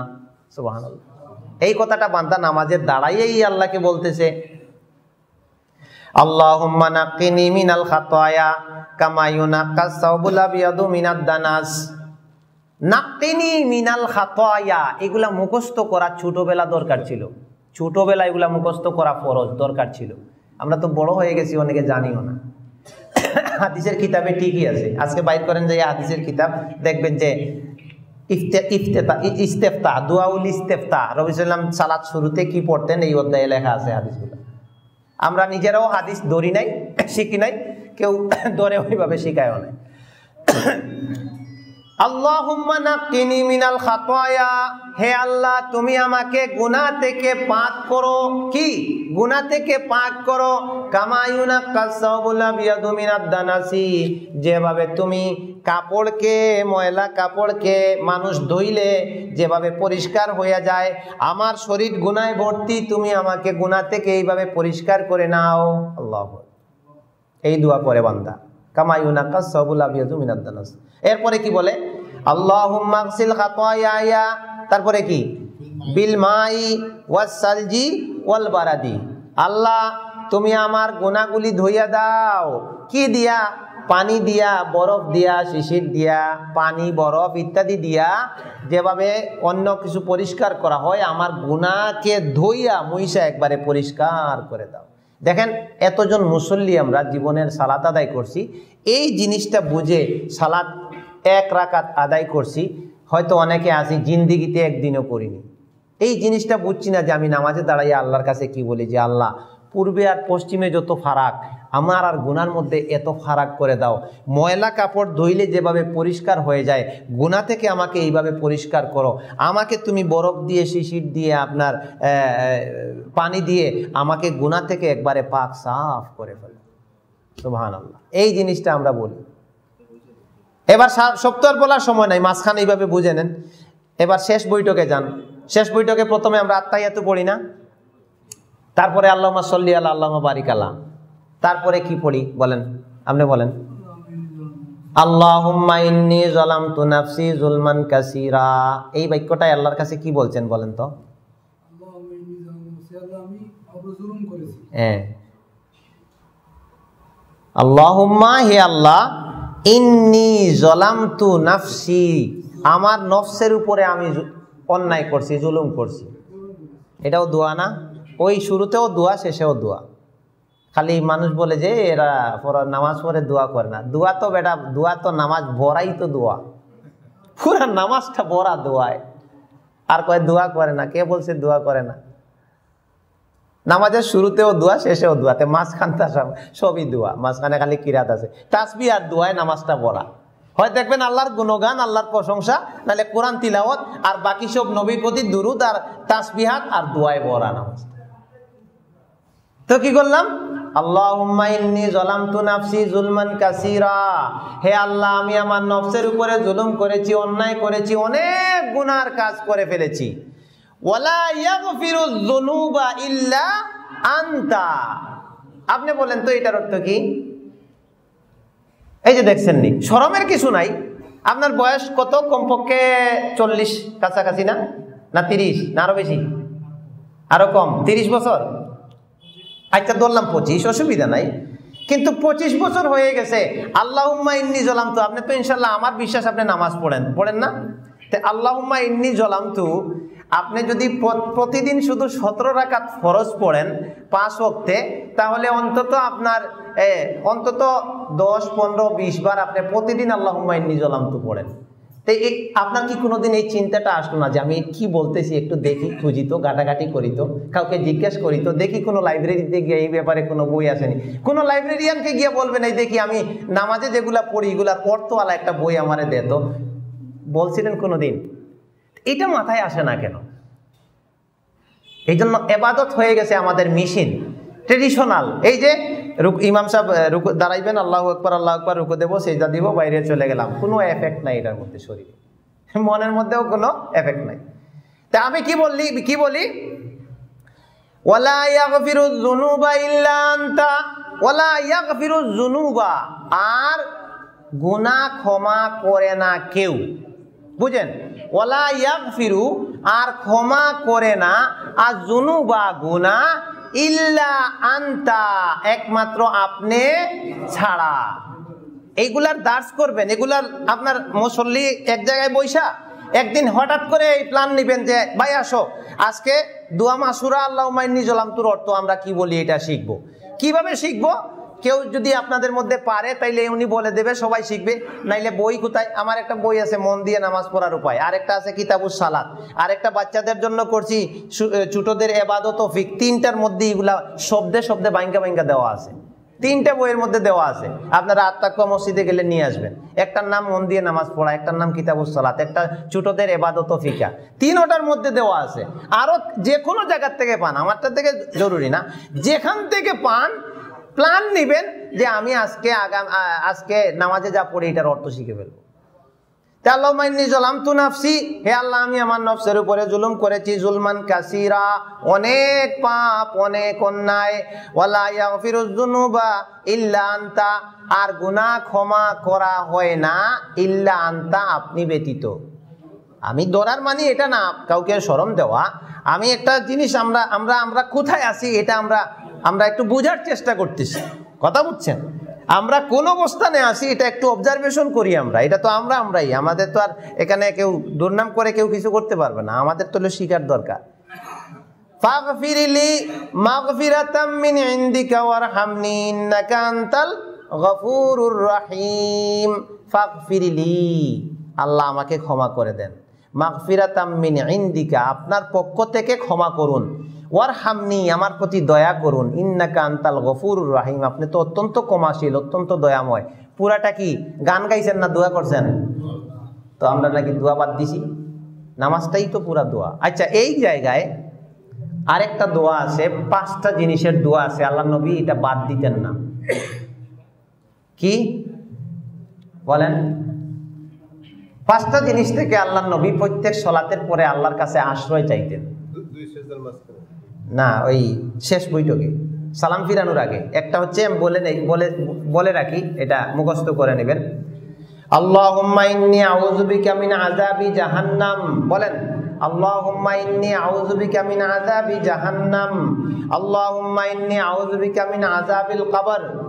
এই কথাটা বান্দা নামাজের দাঁড়াইয়েই আল্লাহকে বলতেছে। আল্লাহুম্মা মিনাল মিনাদ দানাস। মিনাল এগুলা মুখস্থ করা ছোটবেলা দরকার ছিল। ছোটবেলা এগুলা মুখস্থ করা ফরজ, দরকার ছিল। আমরা তো বড় হয়ে গেছি, অনেকে জানিও না। হাদিসের কিতাবে ঠিকই আছে। আজকে বাইর করেন যে হাদিসের কিতাব, দেখবেন যে ইফতে, ইফতেতা ইস্তেফতা দুয়াউল ইস্তেফতা, রবি সাল্লাম সালাত শুরুতে কি পড়তেন? এই অধ্যায়ে লেখা আছে হাদিসগুলো। আমরা নিজেরাও হাদিস ধরি নাই, শিখি নাই, কেউ ধরে ওইভাবে শিখায়ও নাই। মিনাল খাতায়া। হে আল্লাহ, তুমি আমাকে গুনাহ থেকে পাক করো। কি? গুনাহ থেকে পাক করো। কামা ইউনাক্কাস সাওবুল আবিয়াদু মিনাদ যেভাবে তুমি কাপড়কে, ময়লা কাপড়কে মানুষ ধুইলে যেভাবে পরিষ্কার হয়ে যায়, আমার শরীর গুনায় ভর্তি, তুমি আমাকে গুনাহ থেকে এইভাবে পরিষ্কার করে নাও। আল্লাহ এই দোয়া করে বান্দা। কামায়ুনাকাস সাবুল আবিয়াজু মিনাদ দানাস। এরপরে কি বলে? খাতায়া তারপরে কি? বিল মাই ওয়াস সালজি ওয়াল বারাদি। আল্লাহ, তুমি আমার গোনাগুলি ধুইয়া দাও। কি দিয়া? পানি দিয়া, বরফ দিয়া, শিশির দিয়া, পানি, বরফ ইত্যাদি দিয়া। যেভাবে অন্য কিছু পরিষ্কার করা হয়, আমার গুনাহকে ধুইয়া, মুইসা একবারে পরিষ্কার করে দাও। দেখেন, এতজন মুসল্লি আমরা জীবনের সালাত আদায় করছি। এই জিনিসটা বুঝে সালাত এক রাকাত আদায় করছি, হয়তো অনেকে আসি জিন্দিগিতে একদিনও করিনি। এই জিনিসটা বুঝছি না যে আমি নামাজে দাঁড়াইয়া আল্লাহর কাছে কি বলি, যে আল্লাহ, পূর্বে আর পশ্চিমে যত ফারাক, আমার আর গুনার মধ্যে এত ফারাক করে দাও। ময়লা কাপড় ধুইলে যেভাবে পরিষ্কার হয়ে যায় গুণা থেকে আমাকে এইভাবে পরিষ্কার করো। আমাকে তুমি বরফ দিয়ে, শিশির দিয়ে, আপনার পানি দিয়ে আমাকে গুণা থেকে একবারে পাক সাফ করে ফেলো। সুবহান আল্লাহ এই জিনিসটা আমরা বলি। এবার সপ্তাহ বলার সময় নাই মাঝখানে এইভাবে বুঝে নেন। এবার শেষ বৈঠকে যান। শেষ বৈঠকে প্রথমে আমরা আত্মাইয়াত পড়ি না। তারপরে আল্লাহ সল্লি আল্লাহ আল্লাহ বারিক আল্লাহ তারপরে কি পড়ি? বলেন। আপনি বলেন। আল্লাহুম্মা ইন্নী যালামতু নাফসি যুলমান কাসীরা। এই বাক্যটাই আল্লাহর কাছে কি বলছেন বলেন তো? হ্যাঁ। আল্লাহুম্মা হে আল্লাহ ইন্নি জলামতু নাফসি আমার নফসের উপরে আমি অন্যায় করছি, জুলুম করছি। এটাও দোয়া না? ওই শুরুতেও দোয়া, শেষেও দোয়া। খালি মানুষ বলে যে, এরা নামাজ পড়ে দোয়া করে না। দোয়া তো বেটা, দোয়া তো নামাজ ভরাই তো দোয়া। পুরা নামাজটা ভরা দোয়ায়। আর কয় দোয়া করে না? কে বলছে দোয়া করে না? নামাজের শুরুতেও দোয়া, শেষেও দোয়াতে মাঝখানটা সব, সবই দোয়া। মাঝখানে খালি কিরাত আছে। তাসবি আর দোয়ায় নামাজটা পড়া হয় দেখবেন আল্লাহর গুণগান, আল্লাহর প্রশংসা, নাহলে কোরআন তিলাওয়াত আর বাকি সব নবীর প্রতি দুরুদ আর তাসবিহাত আর দোয়ায় বড়া নামাজ। তো কি করলাম? হে আল্লাহ, আমি আমার নফসের উপরে জুলুম করেছি, অন্যায় করেছি, অনেক গুনার কাজ করে ফেলেছি। ইল্লা আনতা। আপনি বলেন তো, এটার অর্থ কি? এই যে দেখছেন নি শরমের কিছু নাই। আপনার বয়স কত? কমপক্ষে চল্লিশ, কাছাকাছি না? না তিরিশ, না আরও বেশি? আরও কম, তিরিশ বছর? আচ্ছা ধরলাম পঁচিশ, অসুবিধা নাই। কিন্তু পঁচিশ বছর হয়ে গেছে। আল্লাহুম্মা ইন্নি জলাম তো আপনি তো ইনশাল্লাহ আমার বিশ্বাস আপনি নামাজ পড়েন। পড়েন না? তো ইন্নি জলাম তো আপনি যদি প্রতিদিন শুধু সতেরো রাকাত ফরজ পড়েন পাঁচ অক্টে তাহলে অন্তত আপনার অন্তত দশ, পনেরো, বিশ বার আপনি প্রতিদিন আল্লাহুম্মা ইন্নি জলাম তো পড়েন। তো আপনার কি কোনোদিন এই চিন্তাটা আসলো না যে আমি কি বলতেছি, একটু দেখি, খুঁজি তো গাটাগাটি করি তো, কাউকে জিজ্ঞেস করি তো, দেখি কোনো লাইব্রেরিতে গিয়ে এই ব্যাপারে কোনো বই আসেনি। কোনো লাইব্রেরিয়ানকে গিয়ে বলবেন, এই দেখি আমি নামাজে যেগুলা পড়ি এগুলার অর্থওয়ালা একটা বই আমারে দে তো। বলছিলেন কোনো দিন এটা মাথায় আসে না কেন? এই জন্য এবাদত হয়ে গেছে আমাদের মেশিন ট্রেডিশনাল এই যে ইমাম সাহেব রুকু, দাঁড়াইবেন, আল্লাহ একবার আল্লাহ একবার রুকু দেবো সেজা দিব, বাইরে চলে গেলাম। কোনো এফেক্ট নাই এটার মধ্যে শরীরে। মনের মধ্যেও কোনো এফেক্ট নাই। তা আমি কি বললি, কি বলি? আর গুনা ক্ষমা করে না কেউ। বুঝেন? ওয়ালা ইয়াগফিরু, আর ক্ষমা করে না, আর জুনু বা গুনা ইল্লা আন্তা, একমাত্র আপনি ছাড়া। এইগুলার দার্স করবেন, এগুলার আপনার মুসল্লি এক জায়গায় বৈশা একদিন হঠাৎ করে এই প্ল্যান নিবেন যে, ভাই, আসো, আজকে দুয়া মাসুরা আল্লাহ মাইনি জলাম তোর অর্থ আমরা কি বলি এটা শিখব। কীভাবে শিখব? কেউ যদি আপনাদের মধ্যে পারে, তাইলে উনি বলে দেবে, সবাই শিখবে। নাইলে বই কোথায়? আমার একটা বই আছে, মন দিয়ে নামাজ পড়ার উপায়। আরেকটা আছে, কিতাবুস সালাত। আরেকটা বাচ্চাদের জন্য করছি ছোটদের এবাদত ফিক। তিনটার মধ্যে এগুলা শব্দে শব্দে বাইঙ্গা বাইঙ্গা দেওয়া আছে। তিনটা বইয়ের মধ্যে দেওয়া আছে। আপনারা আত্মাকুয়া মসজিদে গেলে নিয়ে আসবেন। একটার নাম মন দিয়ে নামাজ পড়া, একটার নাম কিতাবুস সালাত, একটা ছোটদের এবাদত ফিকা। তিনটার মধ্যে দেওয়া আছে। আরও যে কোনো জায়গার থেকে পান আমারটা থেকে জরুরি না। যেখান থেকে পান প্ল্যান নেবেন যে আমি আজকে আগাম আজকে নামাজে যা পড়ি এটার অর্থ শিখে ফেলব। আল্লাহ মাইনি জলাম তু নাফসি, হে আল্লাহ আমি আমার নফসের উপরে জুলুম করেছি জুলমান কাসিরা, অনেক পাপ, অনেক অন্যায়, ওয়ালা ইয়াগফিরুযুনুবা ইল্লা আনতা, আর গুনাহ ক্ষমা করা হয় না ইল্লা আনতা, আপনি ব্যতীত। আমি দরার মানে এটা না, কাউকে শরম দেওয়া। আমি একটা জিনিস আমরা আমরা আমরা কোথায় আছি এটা আমরা আমরা একটু বোঝার চেষ্টা করতেছি। কথা বুঝছেন? আমরা কোন অবস্থানে আসি এটা একটু অবজারভেশন করি আমরা। এটা তো আমরা, আমরাই। আমাদের তো আর এখানে কেউ দুর্নাম করে কেউ কিছু করতে পারবে না। আমাদের তো শিকার দরকার। আল্লাহ আমাকে ক্ষমা করে দেন। মাগফিরাতাম মিন ইনদিকা, আপনার পক্ষ থেকে ক্ষমা করুন। ওয়ার হামনি আমার প্রতি দয়া করুন। ইন্নাকা আন্তাল গফুর রাহিম, আপনি তো অত্যন্ত কমাশীল অত্যন্ত দয়াময়। পুরাটা কি, গান গাইছেন না দোয়া করছেন? তো আমরা নাকি দোয়া বাদ দিছি। নামাজটাই তো পুরা দোয়া। আচ্ছা এই জায়গায় আরেকটা দোয়া আছে, পাঁচটা জিনিসের দোয়া আছে। আল্লাহ নবী এটা বাদ দিতেন না। কি? বলেন। পাঁচটা জিনিস থেকে আল্লাহ নবী প্রত্যেক সলাতের পরে আল্লাহর কাছে আশ্রয় চাইতেন। না, ওই শেষ বৈঠকে। সালাম ফিরানোর আগে। একটা হচ্ছে আমি বলে নেই, বলে বলে রাখি, এটা মুখস্থ করে নেবেন। আল্লাহুম্মা ইন্নী আউযু বিকা মিন আযাবি জাহান্নাম। বলেন, আল্লাহুম্মা ইন্নী আউযু বিকা মিন আযাবি জাহান্নাম। আল্লাহুম্মা ইন্নী আউযু বিকা মিন আযাবিল কবর।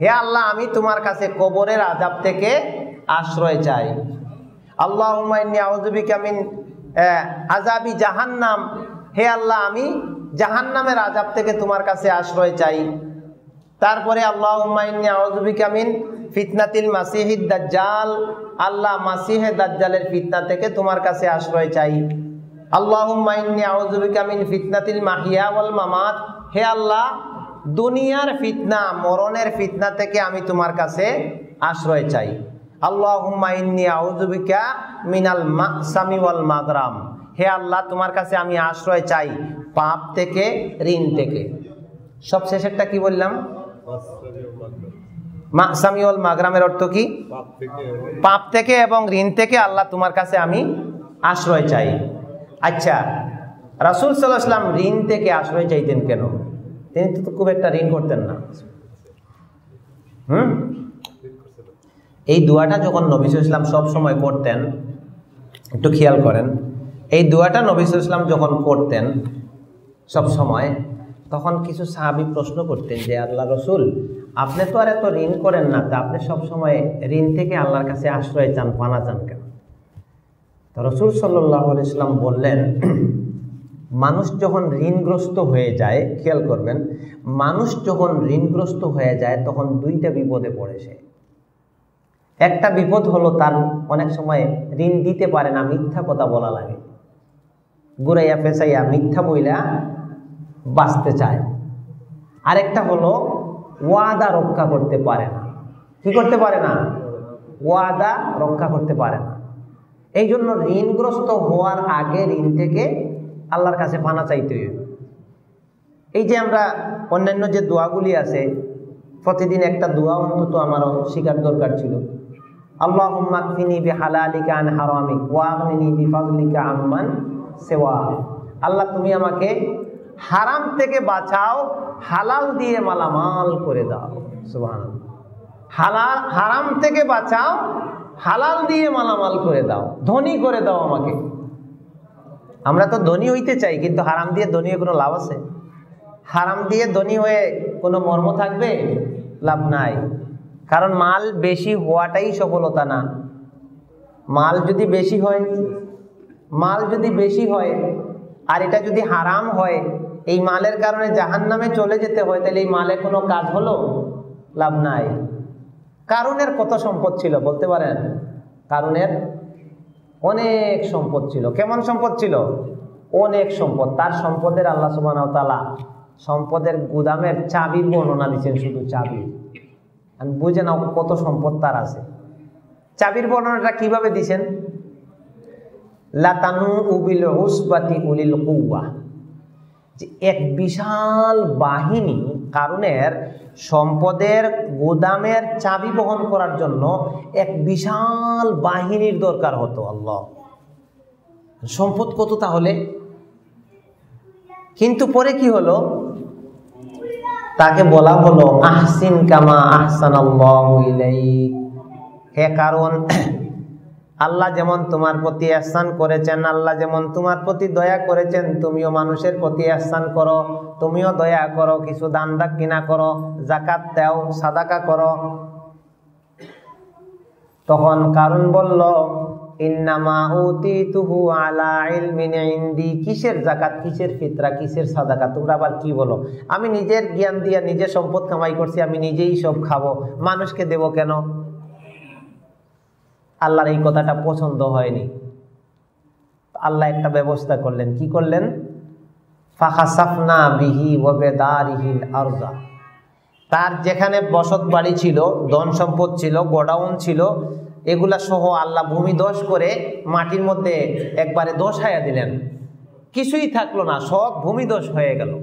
হে আল্লাহ, আমি তোমার কাছে কবরের আজাব থেকে আশ্রয় চাই। আল্লাহ আউজবিকামিন আজাবি জাহান্নাম। হে আল্লাহ, আমি জাহান্নামের আজাব থেকে তোমার কাছে আশ্রয় চাই। তারপরে আল্লাহ আউজবিকামিন ফিতনাতিল মাসিহিদ দাজ্জাল। আল্লাহ, মাসিহে দাজ্জালের ফিতনা থেকে তোমার কাছে আশ্রয় চাই। আল্লাহ আউজবিকামিন ফিতনাতিল মাহিয়া ওয়াল মামাত। হে আল্লাহ দুনিয়ার ফিতনা, মরণের ফিতনা থেকে আমি তোমার কাছে আশ্রয় চাই। আল্লাহ আউজুবিকা মিনাল মাকসামি ওয়াল মাগরাম। হে আল্লাহ, তোমার কাছে আমি আশ্রয় চাই পাপ থেকে, ঋণ থেকে। সব শেষেরটা কি বললাম? মাকসামি ওয়াল মাগরামের অর্থ কি? পাপ থেকে এবং ঋণ থেকে আল্লাহ তোমার কাছে আমি আশ্রয় চাই। আচ্ছা রাসুল সাল্লাহ ঋণ থেকে আশ্রয় চাইতেন কেন? তিনি তো খুব একটা ঋণ করতেন না। হুম? এই দোয়াটা যখন নবী ইসলাম সব সময় করতেন, একটু খেয়াল করেন, এই দোয়াটা নবী ইসলাম যখন করতেন সব সময়, তখন কিছু সাহাবি প্রশ্ন করতেন যে, আল্লাহ রসুল, আপনি তো আর এত ঋণ করেন না, তা আপনি সব সময় ঋণ থেকে আল্লাহর কাছে আশ্রয় চান, পানা চান কেন? তো রসুল সাল্লাহ ইসলাম বললেন মানুষ যখন ঋণগ্রস্ত হয়ে যায়, খেয়াল করবেন, মানুষ যখন ঋণগ্রস্ত হয়ে যায়, তখন দুইটা বিপদে পড়ে সে। একটা বিপদ হলো তার অনেক সময় ঋণ দিতে পারে না, মিথ্যা কথা বলা লাগে। গুড়াইয়া ফেসাইয়া মিথ্যা বইলা বাঁচতে চায়। আরেকটা হলো ওয়াদা রক্ষা করতে পারে না। কি করতে পারে না? ওয়াদা রক্ষা করতে পারে না। এই জন্য ঋণগ্রস্ত হওয়ার আগে ঋণ থেকে আল্লাহর কাছে পানা চাইতে হইবে। এই যে আমরা অন্যান্য যে দোয়াগুলি আছে, প্রতিদিন একটা দোয়া অন্তত আমারও শিকার দরকার ছিল। আল্লাহ মাকফিনি বি হালালিকা আন হারামিক ওয়াগনিনি বি ফাজলিকা আম্মান সেওয়া। আল্লাহ, তুমি আমাকে হারাম থেকে বাঁচাও, হালাল দিয়ে মালামাল করে দাও। সুবহানাল্লাহ। হালাল হারাম থেকে বাঁচাও, হালাল দিয়ে মালামাল করে দাও। ধনী করে দাও আমাকে। আমরা তো ধনী হইতে চাই, কিন্তু হারাম দিয়ে ধনী হয়ে কোনো লাভ আছে? হারাম দিয়ে ধনী হয়ে কোনো মর্ম থাকবে? লাভ নাই। কারণ মাল বেশি হওয়াটাই সফলতা না। মাল যদি বেশি হয়, মাল যদি বেশি হয়, আর এটা যদি হারাম হয়, এই মালের কারণে জাহান নামে চলে যেতে হয়, তাহলে এই মালে কোনো কাজ হলো? লাভ নাই। কারণের কত সম্পদ ছিল, বলতে পারেন? কারণের অনেক সম্পদ ছিল। কেমন সম্পদ ছিল? অনেক সম্পদ। তার সম্পদের আল্লাহ সুবাহ তালা সম্পদের গুদামের চাবির বর্ণনা দিচ্ছেন শুধু চাবি। আমি বুঝে নাও কত সম্পদ তার আছে। চাবির বর্ণনাটা কীভাবে দিছেন লাতানু উবিল উসবাতি উলিল কৌয়া যে এক বিশাল বাহিনী কারণের সম্পদের গোদামের চাবি বহন করার জন্য এক বিশাল বাহিনীর দরকার হতো, আল্লাহ। সম্পদ কত তাহলে? কিন্তু পরে কি হলো? তাকে বলা হলো, আহসিন কামা আহসান হে কারণ আল্লাহ যেমন তোমার প্রতি আহসান করেছেন, আল্লাহ যেমন তোমার প্রতি দয়া করেছেন, তুমিও মানুষের প্রতি আহসান করো, তুমিও দয়া করো, কিছু দান কিনা করো জাকাত দাও, সাদাকা করো। তখন কারণ বলল, ইন্নামা উতিতুহু আলা ইলমিন কিসের জাকাত কিসের ফিতরা, কিসের সাদাকা? তোমরা আবার কি বলো? আমি নিজের জ্ঞান দিয়া নিজে সম্পদ কামাই করছি, আমি নিজেই সব খাব। মানুষকে দেব কেন? আল্লাহর এই কথাটা পছন্দ হয়নি। আল্লাহ একটা ব্যবস্থা করলেন। কি করলেন? ফাখাসাফনা বিহি ওবেদারিহিল আরজা। তার যেখানে বসত বাড়ি ছিল, ধন সম্পদ ছিল, গোডাউন ছিল, এগুলা সহ আল্লাহ ভূমি দোষ করে মাটির মধ্যে একবারে দোষ হায়া দিলেন। কিছুই থাকল না, সব ভূমি দোষ হয়ে গেল।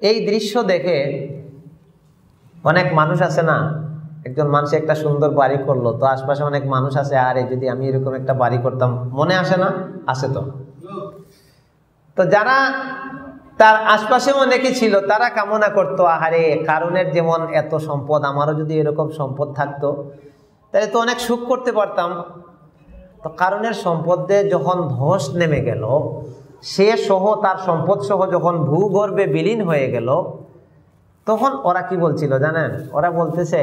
এই দৃশ্য দেখে অনেক মানুষ আছে না একজন মানুষ একটা সুন্দর বাড়ি করল, তো আশপাশে অনেক মানুষ আছে, আরে যদি আমি এরকম একটা বাড়ি করতাম, মনে আসে না? আসে তো। তো যারা তার আশপাশে অনেকে ছিল, তারা কামনা করতো, আহারে, কারণের যেমন এত সম্পদ, আমারও যদি এরকম সম্পদ থাকতো, তাহলে তো অনেক সুখ করতে পারতাম। তো কারণের সম্পদে যখন ধস নেমে গেল, সে সহ, তার সম্পদ সহ যখন ভূগর্ভে বিলীন হয়ে গেল, তখন ওরা কি বলছিল জানেন? ওরা বলতেছে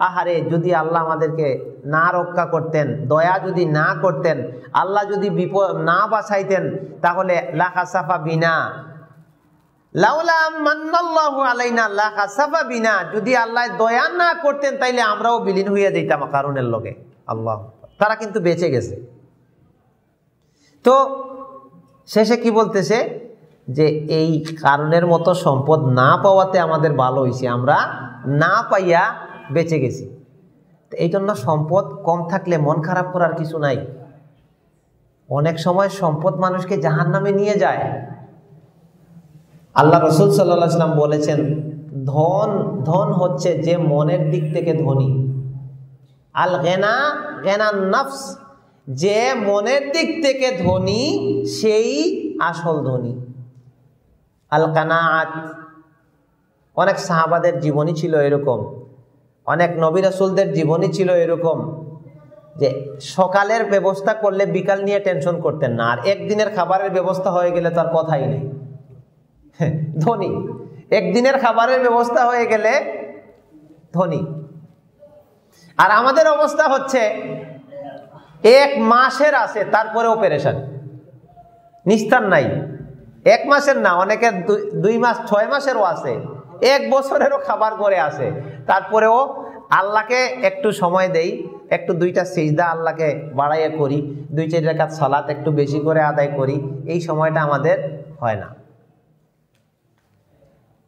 আহারে, যদি আল্লাহ আমাদেরকে না রক্ষা করতেন, দয়া যদি না করতেন, আল্লাহ যদি বিপদ না বাঁচাইতেন তাহলে লাখা সাফা বিনা বিনা। যদি আল্লাহ দয়া না করতেন, তাইলে আমরাও বিলীন হইয়া যেতাম কারণের লগে। আল্লাহ। তারা কিন্তু বেঁচে গেছে। তো শেষে কি বলতেছে? যে এই কারণের মতো সম্পদ না পাওয়াতে আমাদের ভালো হয়েছে, আমরা না পাইয়া বেঁচে গেছি। তো এই জন্য সম্পদ কম থাকলে মন খারাপ করার কিছু নাই। অনেক সময় সম্পদ মানুষকে জাহান নামে নিয়ে যায়। আল্লাহ রসুল সাল্লাম বলেছেন, ধন ধন হচ্ছে যে মনের দিক থেকে ধনী। আল গেনা গেনা নফস, যে মনের দিক থেকে ধনী, সেই আসল ধনী। আল কানাআত অনেক সাহাবাদের জীবনী ছিল এরকম। অনেক নবী রসুলদের জীবনী ছিল এরকম যে সকালের ব্যবস্থা করলে বিকাল নিয়ে টেনশন করতেন না। আর একদিনের খাবারের ব্যবস্থা হয়ে গেলে তার কথাই নেই। ধনী। একদিনের খাবারের ব্যবস্থা হয়ে গেলে ধনী। আর আমাদের অবস্থা হচ্ছে এক মাসের আছে তারপরেও পেরেশান নিস্তার নাই। এক মাসের না অনেকের দুই- মাস, ছয় মাসেরও আছে। এক বছরেরও খাবার করে আছে। তারপরেও আল্লাহকে একটু সময় দেই, একটু দুইটা সিজদা আল্লাহকে বাড়াইয়া করি, দুই, চার রেখাত সালাত একটু বেশি করে আদায় করি, এই সময়টা আমাদের হয় না।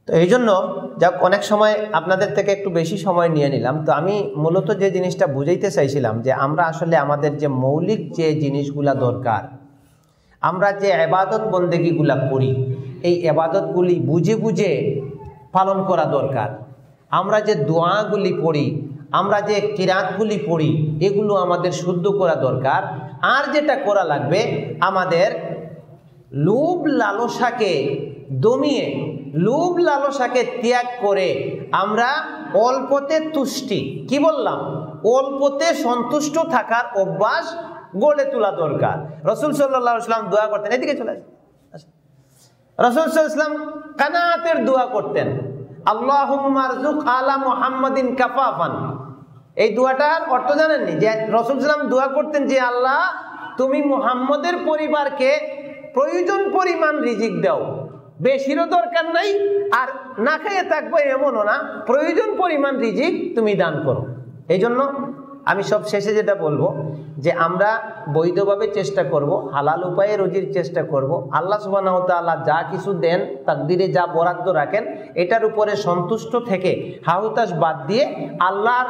তো এই জন্য যাক, অনেক সময় আপনাদের থেকে একটু বেশি সময় নিয়ে নিলাম। তো আমি মূলত যে জিনিসটা বুঝাইতে চাইছিলাম যে আমরা আসলে আমাদের যে মৌলিক যে জিনিসগুলা দরকার আমরা যে এবাদত বন্দেগিগুলা করি, এই এবাদতগুলি বুঝে বুঝে পালন করা দরকার। আমরা যে দোয়াগুলি পড়ি, আমরা যে কিরাতগুলি পড়ি, এগুলো আমাদের শুদ্ধ করা দরকার। আর যেটা করা লাগবে, আমাদের লোভ লালসাকে দমিয়ে, লোভ লালসাকে ত্যাগ করে আমরা অল্পতে তুষ্টি। কি বললাম? অল্পতে সন্তুষ্ট থাকার অভ্যাস গড়ে তোলা দরকার। রসুল সাল্লাহ ইসলাম দোয়া করতেন। এদিকে চলে আসেন। রসুল ইসলাম কানাতের দোয়া করতেন। আল্লাহুম্মারজুক আলা মুহাম্মাদিন কাফাফান। এই দোয়াটার অর্থ জানেননি? যে রসুল সাল্লাম দোয়া করতেন যে, আল্লাহ, তুমি মুহাম্মদের পরিবারকে প্রয়োজন পরিমাণ রিজিক দাও। বেশিরও দরকার নাই, আর না খেয়ে থাকব এমনও না। প্রয়োজন পরিমাণ রিজিক তুমি দান করো। এই জন্য আমি সব শেষে যেটা বলব যে আমরা বৈধভাবে চেষ্টা করব, হালাল উপায়ে রুজির চেষ্টা করব, আল্লাহ সুবাহ তাল্লাহ যা কিছু দেন, তাকদিরে যা বরাদ্দ রাখেন, এটার উপরে সন্তুষ্ট থেকে হাহুতাস বাদ দিয়ে আল্লাহর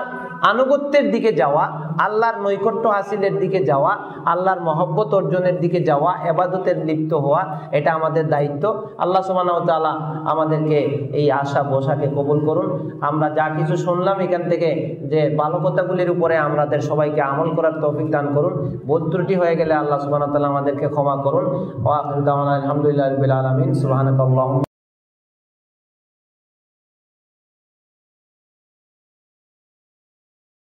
আনুগত্যের দিকে যাওয়া, আল্লাহর নৈকট্য হাসিলের দিকে যাওয়া, আল্লাহর মহব্বত অর্জনের দিকে যাওয়া, এবাদতের লিপ্ত হওয়া, এটা আমাদের দায়িত্ব। আল্লাহ সুবাহ তাল্লাহ আমাদেরকে এই আশা বসাকে কবুল করুন। আমরা যা কিছু শুনলাম এখান থেকে যে ভালো কথাগুলির উপরে আমাদের সবাইকে আমল করার তৌফিক করুন। বোধ ত্রুটি হয়ে গেলে আল্লাহ সুবাহ তালা আমাদেরকে ক্ষমা করুন। আলহামদুলিল্লাহ আলমিন। সুবাহ